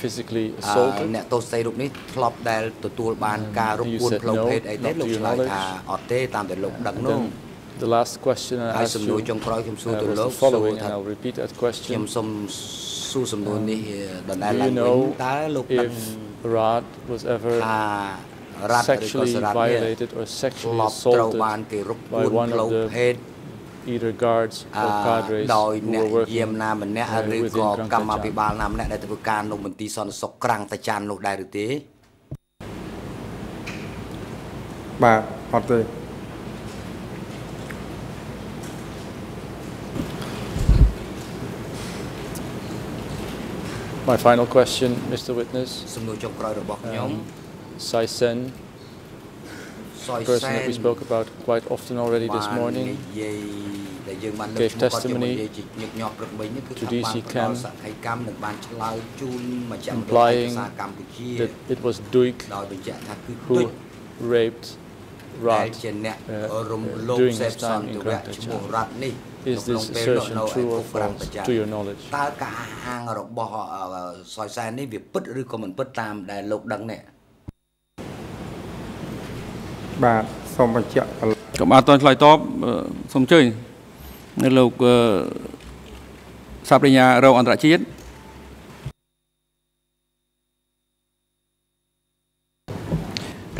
physically assaulted អ្នកទោសស្រីរូបនេះធ្លាប់ដែលទទួលបានការរំពួនផ្លូវភេទអីទេលោកឆ្លើយថាអត់ទេតាមតែលោកដឹងនោះ The last question I asked you uh, was the following, and I'll repeat that question. Um, do you know if Rad was ever sexually violated or sexually assaulted by one of the either guards or cadres who were working uh, within Krang Tachan? បាទអត់ទេ My final question, Mr. Witness. សំណួរចុងក្រោយរបស់ខ្ញុំ Saisen person that we spoke about quite often already this morning gave testimony to DC Cam implying that it was Duik who raped Rad uh, during his time in Grand Tachan. Is this assertion true or false to your knowledge តើការហាងរបស់សយសែននេះវាពិតឬក៏មិនពិតតាមដែលលោកដឹងនេះបាទសូមបញ្ជាក់ក៏បានតន់ឆ្លើយតបសូមអញ្ជើញនៅលោកសាបរិញ្ញារងអន្តរជាតិ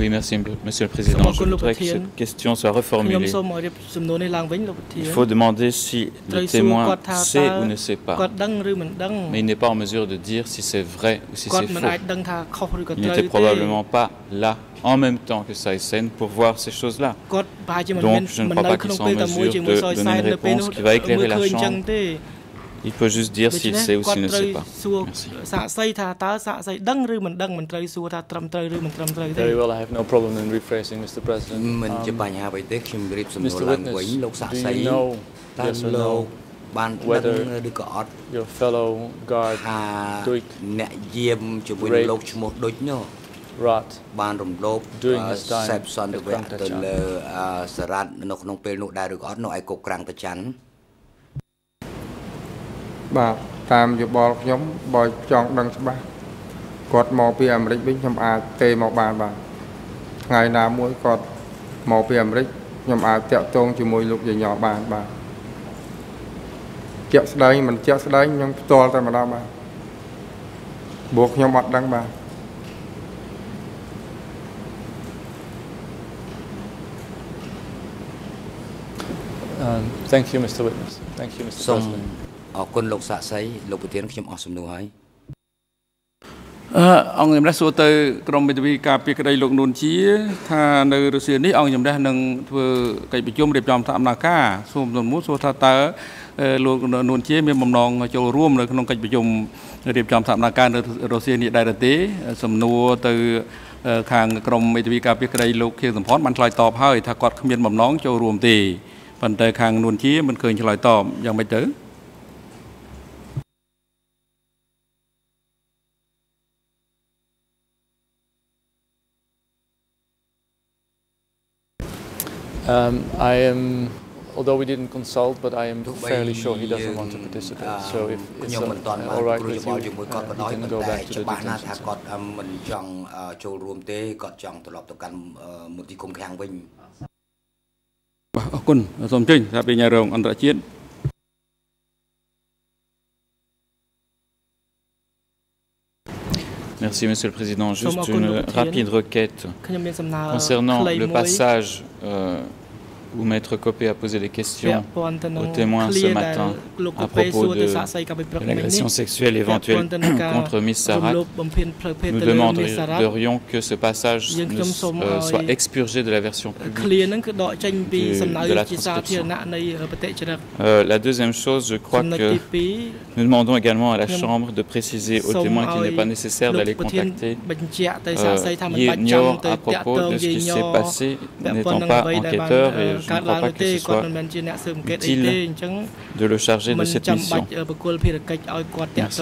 Oui, merci, Monsieur le Président. Je voudrais que cette question soit reformulée. Il faut demander si le témoin sait ou ne sait pas. Mais il n'est pas en mesure de dire si c'est vrai ou si c'est faux. Il n'était probablement pas là en même temps que Saïsen pour voir ces choses-là. Donc, je ne crois pas qu'il soit en mesure de donner une réponse qui va éclairer la Chambre il peut juste dire s'il sait ou s'il ne sait pas. Merci. Very well, I have no problem in rephrasing, Mr. President. Um, Mr. Witness, do you know, yes or no, whether your fellow guard ដូចអ្នកយាមជាមួយនឹងលោកឈ្មោះដូចនោះបានរំលោភសេពសន្តិវៈទៅលើសារ៉ាត់នៅក្នុងពេលនោះដែរឬក៏អត់នៅឯគុកក្រាំងតាច័ន្ទ បាទតាមយោបល់ខ្ញុំបើចង់ដឹងច្បាស់គាត់មកពីអាមេរិកវិញខ្ញុំអាចទេមកបានបាទថ្ងៃណាមួយគាត់មកពីអាមេរិកខ្ញុំអាចតាក់ទងជាមួយលោកយាយញ៉បានបាទជាក់ស្ដែងមិនជាក់ស្ដែងខ្ញុំផ្ទាល់តែម្ដងបាទបួកខ្ញុំអត់ដឹងបាទ Um, thank you, Mr. Witness. Thank you, Mr. President. អរគុណលោកសាក់សីលោកប្រធានខ្ញុំអស់សំណួរហើយអឺអង្គជំរះសួរទៅក្រមមេធាវីការពីក្តីលោកនួនជា ថានៅរុស្ស៊ីនេះអង្គជំរះនឹងធ្វើកិច្ចប្រជុំរៀបចំសកម្មភាពសួរសំណួរសួរថាតើលោកនួនជាមានបំណងចូលរួមនៅក្នុងកិច្ចប្រជុំរៀបចំសកម្មភាពនៅរុស្ស៊ីនេះដែរទេ សំណួរទៅខាងក្រមមេធាវីការពីក្តីលោកខៀវសំផនបានឆ្លើយតបហើយថាគាត់គ្មានបំណងចូលរួមទេប៉ុន្តែខាងនួនជាមិនឃើញឆ្លើយតបយ៉ាងម៉េចទៅ Um, I am, although we didn't consult, but I am fairly sure he doesn't want to participate. So if it's uh, all right with you, uh, he can go back to the detention center. គាត់មិនចង់ចូលរួមទេគាត់ចង់ត្រឡប់ទៅកាន់មន្ទីរឃុំឃាំងវិញបាទអរគុណសូមអញ្ជើញថាពីញ៉ារងអន្តរជាតិ Merci, Monsieur le Président. Juste une rapide requête concernant le passage euh, où Maître Copé a posé des questions aux témoins ce matin à propos de, l'agression sexuelle éventuelle contre Miss Sarat. Nous demanderions que ce passage euh, soit expurgé de la version publique de, la transcription. Euh, la deuxième chose, je crois que nous demandons également à la Chambre de préciser aux témoins qu'il n'est pas nécessaire d'aller contacter euh, à propos de ce qui s'est passé n'étant pas enquêteur et je ne crois pas que ce soit utile de le charger de cette mission. Merci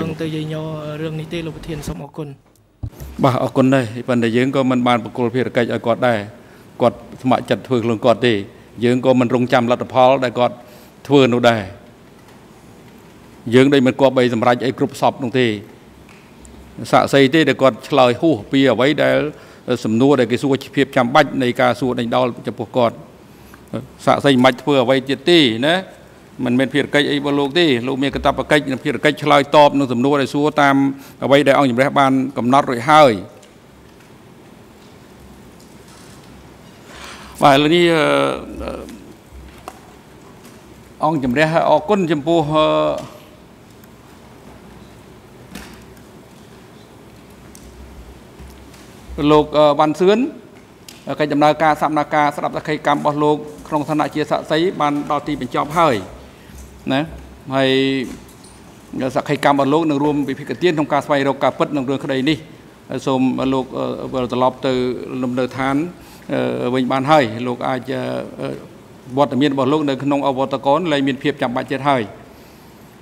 beaucoup. បាទអរគុណដែរប៉ុន្តែយើងក៏មិនបានបកគលភារកិច្ចឲ្យគាត់ដែរគាត់ស្ម័គ្រចិត្តធ្វើខ្លួនគាត់ទេយើងក៏មិនរងចាំលទ្ធផលដែលគាត់ធ្វើនោះដែរយើងដូចមិនគប្បីសម្រេចអីគ្រប់សពនោះទេសាក់សីទេដែលគាត់ឆ្លើយហួសពីអ្វីដែលសំណួរដែលគេសួរភាពចាំបាច់នៃការសួរដេញដោលចំពោះគាត់ សាក់សីមិនធ្វើអ្វីទៀតទេណាមិនមែនភារកិច្ចអីរបស់លោកទេលោកមានកាតព្វកិច្ចនិងភារកិច្ចឆ្លើយតបនឹងសំណួរដែលសួរតាមអ្វីដែលអង្គជំរះបានកំណត់រួចហើយបាទឥឡូវនេះអង្គជំរះអរគុណចំពោះលោកវ៉ាន់សឿនកិច្ចដំណើរការសកម្មភាពស្ដាប់សក្ខីកម្មរបស់លោក ក្នុងឋានៈជាស័ក្តិសិទ្ធិបានដល់ទីបញ្ចប់ហើយណាហើយសក្ខីកម្មរបស់លោកនឹងរួមវិភាគទានក្នុងការស្វែងរកការពិតក្នុងរឿងក្តីនេះសូមលោកវិលត្រឡប់ទៅលំនៅឋានវិញបានហើយលោកអាចវត្តមានរបស់លោកនៅក្នុងអវតកនលែងមានភាពចាំបាច់ទៀតហើយ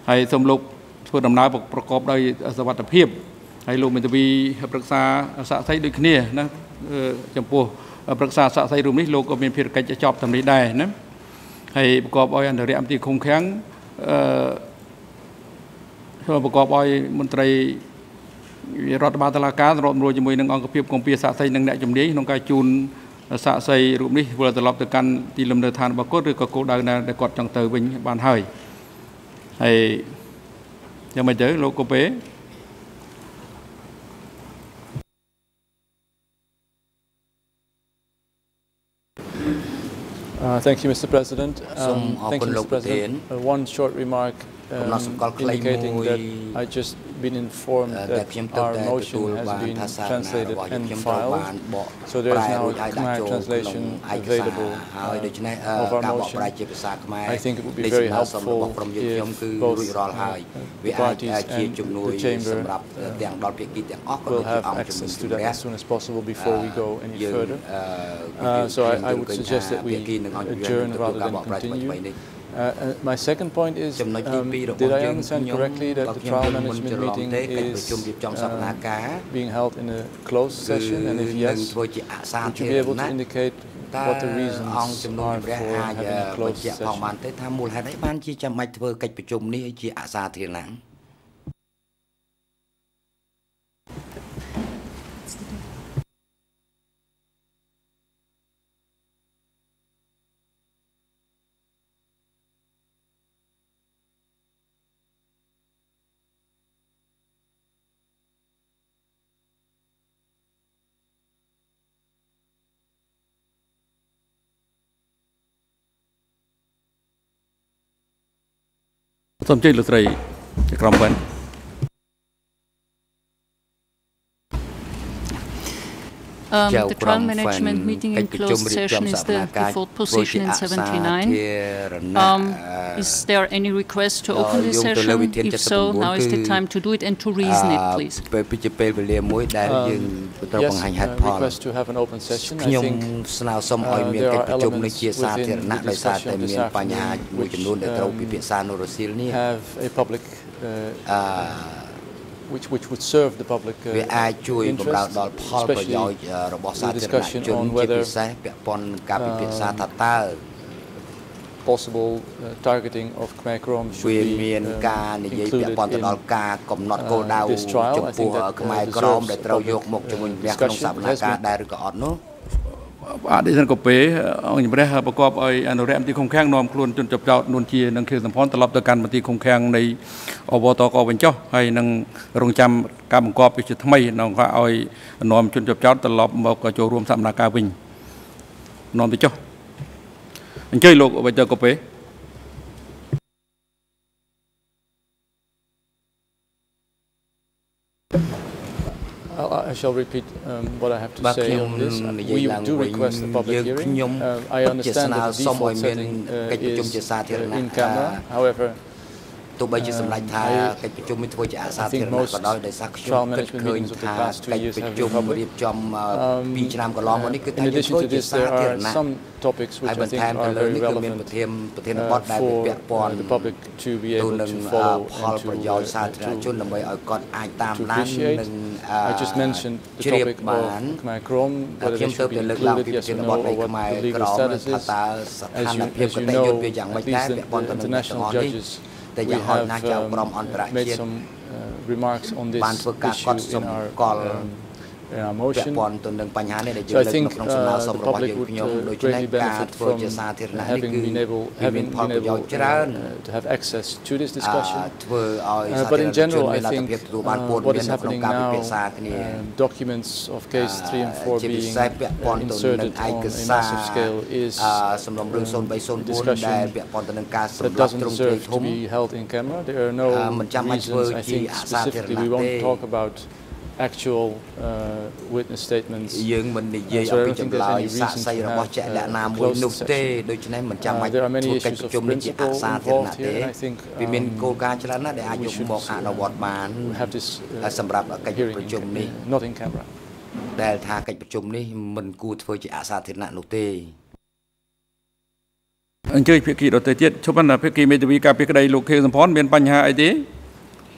ហើយសូមលោកធ្វើដំណើរប្រកបដោយសវត្ថភាពហើយលោកមេធាវីប្រឹក្សាសាក់សីដូចគ្នាណាចំពោះ ប្រឹក្សាសាក់សីរូបនេះលោកក៏មានភារកិច្ចចប់តាមនេះដែរណាហើយប្រកបឲ្យអន្តរមន្ត្រីឃុំឃាំងអឺប្រកបឲ្យមន្ត្រីរដ្ឋបាលតុលាការរដ្ឋមន្ត្រីជាមួយនឹងអង្គភាពគម្ពីសាក់សីនិងអ្នកជំនាញក្នុងការជូនសាក់សីរូបនេះវិលត្រឡប់ទៅកាន់ទីលំនៅឋានរបស់គាត់ឬក៏គោលដៅណាដែលគាត់ចង់ទៅវិញបានហើយហើយយ៉ាងម៉េចទៅលោកកូពេ Uh, thank you, Mr. President. Um, thank you, Mr. President. Uh, one short remark um, indicating that I just been informed that our motion has been translated and filed. So there is now a Khmer translation available uh, of our motion. I think it would be very helpful if both uh, the parties and the chamber uh, will have access to that as soon as possible before we go any further. Uh, so I, I would suggest that we adjourn rather than continue. Uh, uh, my second point is, um, did I understand correctly that the trial management meeting is uh, being held in a closed session? And if yes, would you be able to indicate what the reasons are for having a closed session? សូមជើញលោកស្រីក្រមវិញ Um, the trial management meeting in closed session is the default position in 79. Um, is there any request to open this session? If so, now is the time to do it and to reason it, please. ពេលជាពេលវេលាមួយដែលយើងត្រូវបង្ហាញហេតុផល request to have an open session. ខ្ញុំស្នើសុំឲ្យមានកិច្ចប្រជុំនេះជាសាធារណៈដោយសារតែមានបញ្ហាមួយចំនួនដែលត្រូវពិភាក្សានៅរសៀលនេះ have a public uh, which which would serve the public uh, វាអាចជួយបម្រើដល់ផលប្រយោជន៍របស់សាធារណជនជាពិសេសពាក់ព័ន្ធនឹងការពិភាក្សាថាតើ possible uh, targeting of Khmer Krom should be មានការនិយាយពាក់ព័ន្ធទៅដល់ការកំណត់គោលដៅចំពោះខ្មែរក្រមដែលត្រូវយកមកជាមួយព្រះក្នុងសកម្មភាពដែរឬក៏អត់នោះ អតីតកពេអង្គជំរះប្រកបឲ្យអនុរិយមន្ត្រីឃុំឃាំងនាំខ្លួនជនជាប់ចោតនួនជានិងខៀវសំផនត្រឡប់ទៅកាន់មន្ត្រីឃុំឃាំងនៃអវតកវិញចុះហើយនឹងរងចាំការបង្គាប់ជាថ្មីក្នុងការឲ្យនាំជនជាប់ចោតត្រឡប់មកចូលរួមសកម្មភាពវិញនាំទៅចុះអញ្ជើញលោកអវតកពេ I shall repeat um, what I have to say on this. We do request the public hearing. Uh, I understand that the default setting uh, is uh, in camera. However, ទោះបីជាសម្ដេចថាកិច្ចប្រជុំនេះធ្វើជាអសាធារណៈក៏ដោយដោយសារខ្ញុំគិតឃើញថាកិច្ចប្រជុំរៀបចំ2ឆ្នាំកន្លងមកនេះគឺថាយើងធ្វើជាសាធារណៈ topics which I think are very relevant ប្រធានប្រធានបទដែលពាក់ព័ន្ធ the public to be able to follow ផលប្រយោជន៍សាធារណជនដើម្បីឲ្យគាត់អាចតាមដាននិង I just mentioned the topic of Khmer Krom whether they should be included yes or no or what the legal status is as you, as you know at least the international judges តែយ៉ាងហោចណាស់ ចៅក្រមអន្តរជាតិ remarks on this issue in our um, in our motion. ពាក់ព័ន្ធទៅនឹងបញ្ហានេះដែលយើងលើកនៅក្នុងសំណើសុំរបស់យើងខ្ញុំដូច្នេះការធ្វើជាសាធារណៈនេះគឺមានផលប្រយោជន៍ច្រើន to have access to this discussion ធ្វើឲ្យសាធារណជន but in general I think what is happening now documents of case 3 and 4 being inserted on a massive scale is សំណុំរឿង0304ដែលពាក់ព័ន្ធទៅនឹងការសម្លាប់ទ្រង់ទ្រាយធំ to be held in camera there are no reasons I think specifically we won't talk about actual uh, witness statements យើងមិននិយាយអំពីចម្លើយសាក្សីរបស់ជាក់លាក់ណាមួយនោះទេដូច្នេះមិនចាំបាច់ធ្វើកិច្ចប្រជុំនេះជាអសាធារណៈទេវាមានគោលការណ៍ច្រើនណាស់ដែលអាចយកមកអនុវត្តបានសម្រាប់កិច្ចប្រជុំនេះ not in camera ដែលថាកិច្ចប្រជុំនេះមិនគួរធ្វើជាអសាធារណៈនោះទេអញ្ជើញភាគីដទៃទៀតជុំណាភាគីមេធាវីការពីក្តីលោកខៀវសំផនមានបញ្ហាអីទេ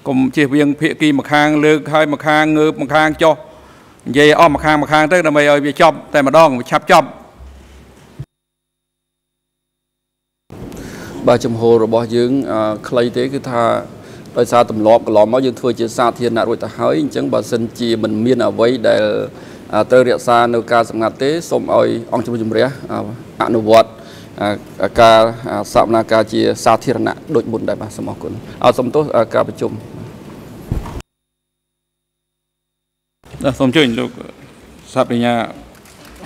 កុំជៀសវាងភាគីម្ខាងលើកហើយម្ខាងងើបម្ខាងចុះនិយាយអស់ម្ខាងម្ខាងទៅដើម្បីឲ្យវាចប់តែម្ដងវាឆាប់ចប់បាទចំហរបស់យើងខ្លីទេគឺថាដោយសារទម្លាប់កន្លងមកយើងធ្វើជាសាធារណៈរួចទៅហើយអញ្ចឹងបើសិនជាមិនមានអ្វីដែលត្រូវរក្សានៅការសម្ងាត់ទេសូមឲ្យអង្គជំនុំជម្រះអនុវត្ត ការសកម្មភាពជាសាធារណៈដូចមុនដែរបាទសូមអរគុណអរសូមទោសការប្រជុំសូមអញ្ជើញលោកសាបញ្ញា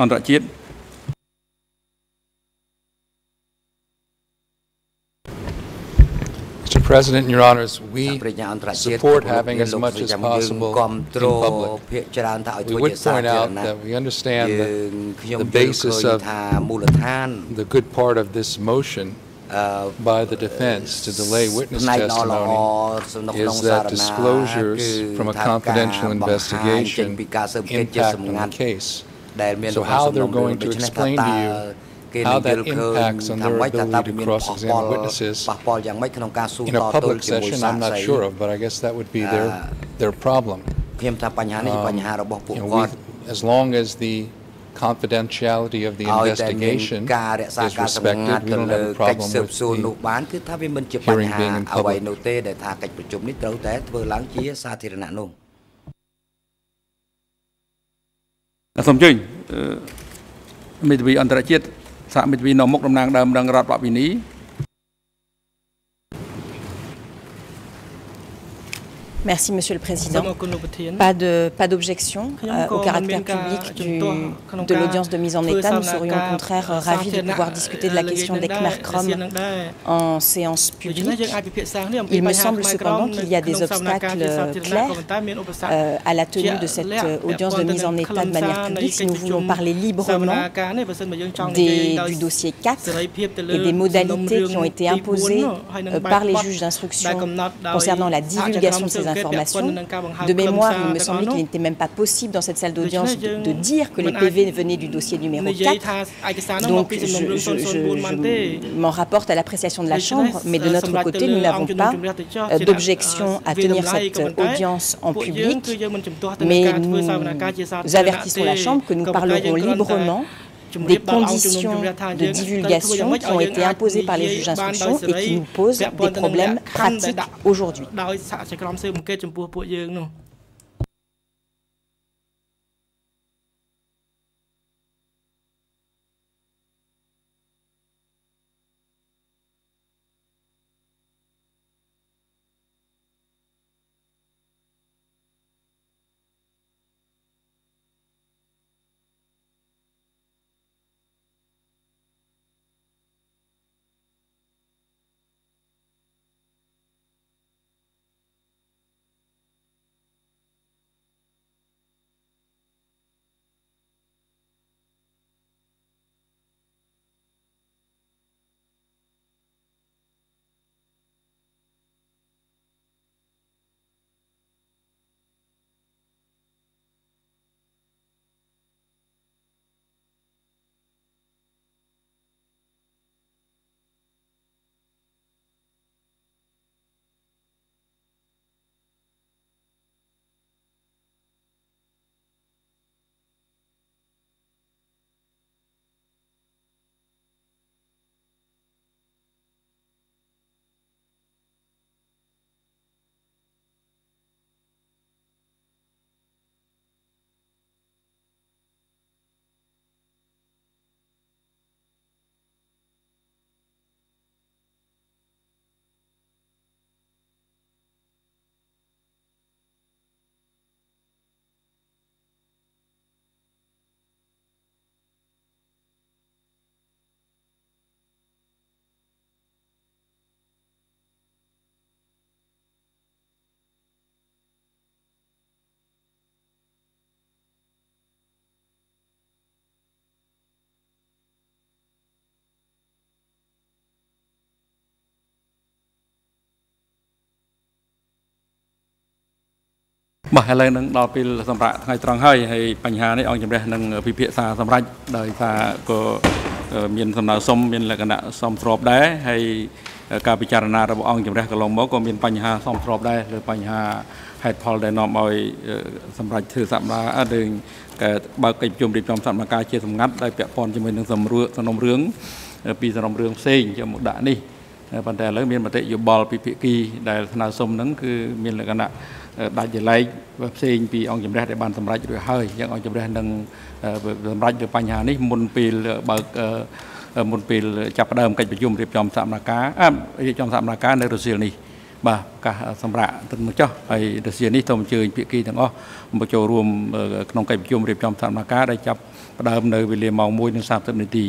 អន្តរជាតិ President, Your Honors, we support having as much as possible in public. We would point out that we understand that the basis of the good part of this motion by the defense to delay witness testimony is that disclosures from a confidential investigation impact on the case. So how they're going to explain to you how that impacts on their ability to cross-examine witnesses in a public session, I'm not sure of, but I guess that would be their their problem. Um, you know, as long as the confidentiality of the investigation is respected, we don't have a problem with the hearing being in public. សូមជើញមេធាវីអន្តរជាតិ សហមិត្តវិនមុខតំណាងដើមដឹងរដ្ឋបវិនី Merci, Monsieur le Président. Pas de pas d'objection euh, au caractère public du, de l'audience de mise en état. Nous serions au contraire ravis de pouvoir discuter de la question des Khmer Krom en séance publique. Il me semble cependant qu'il y a des obstacles clairs euh, à la tenue de cette audience de mise en état de manière publique. Si nous voulons parler librement des, du dossier 4 et des modalités qui ont été imposées euh, par les juges d'instruction concernant la divulgation de ces informations. De mémoire, il me semblait qu'il n'était même pas possible dans cette salle d'audience de, dire que les PV venaient du dossier numéro 4. Donc, je, m'en rapporte à l'appréciation de la Chambre, mais de notre côté, nous n'avons pas euh, d'objection à tenir cette audience en public, mais nous avertissons la Chambre que nous parlerons librement des conditions de divulgation qui ont été imposées par les juges d'instruction et qui nous posent des problèmes pratiques aujourd'hui. បាទឥឡូវនឹងដល់ពេលសម្រាប់ថ្ងៃត្រង់ហើយហើយបញ្ហានេះអង្គជំរះនឹងពិភាក្សាសម្រាប់ដោយសារក៏មានសំណើសុំមានលក្ខណៈសមស្របដែរហើយការពិចារណារបស់អង្គជំរះកន្លងមកក៏មានបញ្ហាសមស្របដែរលើបញ្ហាហេតុផលដែលនាំឲ្យសម្រាប់ធ្វើសម្រាប់ដូចបើកកិច្ចប្រជុំរៀបចំសកម្មភាពជាសម្ងាត់ដោយពាក់ព័ន្ធជាមួយនឹងសំរួលសំណុំរឿងពីសំណុំរឿងផ្សេងយកមកដាក់នេះប៉ុន្តែឥឡូវមានមតិយោបល់ពីភាគីដែលស្នើសុំហ្នឹងគឺមានលក្ខណៈ ដាច់ចលែកផ្សេងពីអង្គជំរះដែលបានសម្រេចរួចហើយយ៉ាងអង្គជំរះនឹងសម្រេចលើបញ្ហានេះមុនពេលបើកមុនពេលចាប់ផ្ដើមកិច្ចប្រជុំរៀបចំសកម្មភាពរៀបចំសកម្មភាពនៅរុស្ស៊ីនេះបាទប្រកាសសម្រាប់ទៅមកចុះហើយរុស្ស៊ីនេះសូមអញ្ជើញភាគីទាំងអស់មកចូលរួមក្នុងកិច្ចប្រជុំរៀបចំសកម្មភាពដែលចាប់ផ្ដើមនៅវេលាម៉ោង1:30នាទី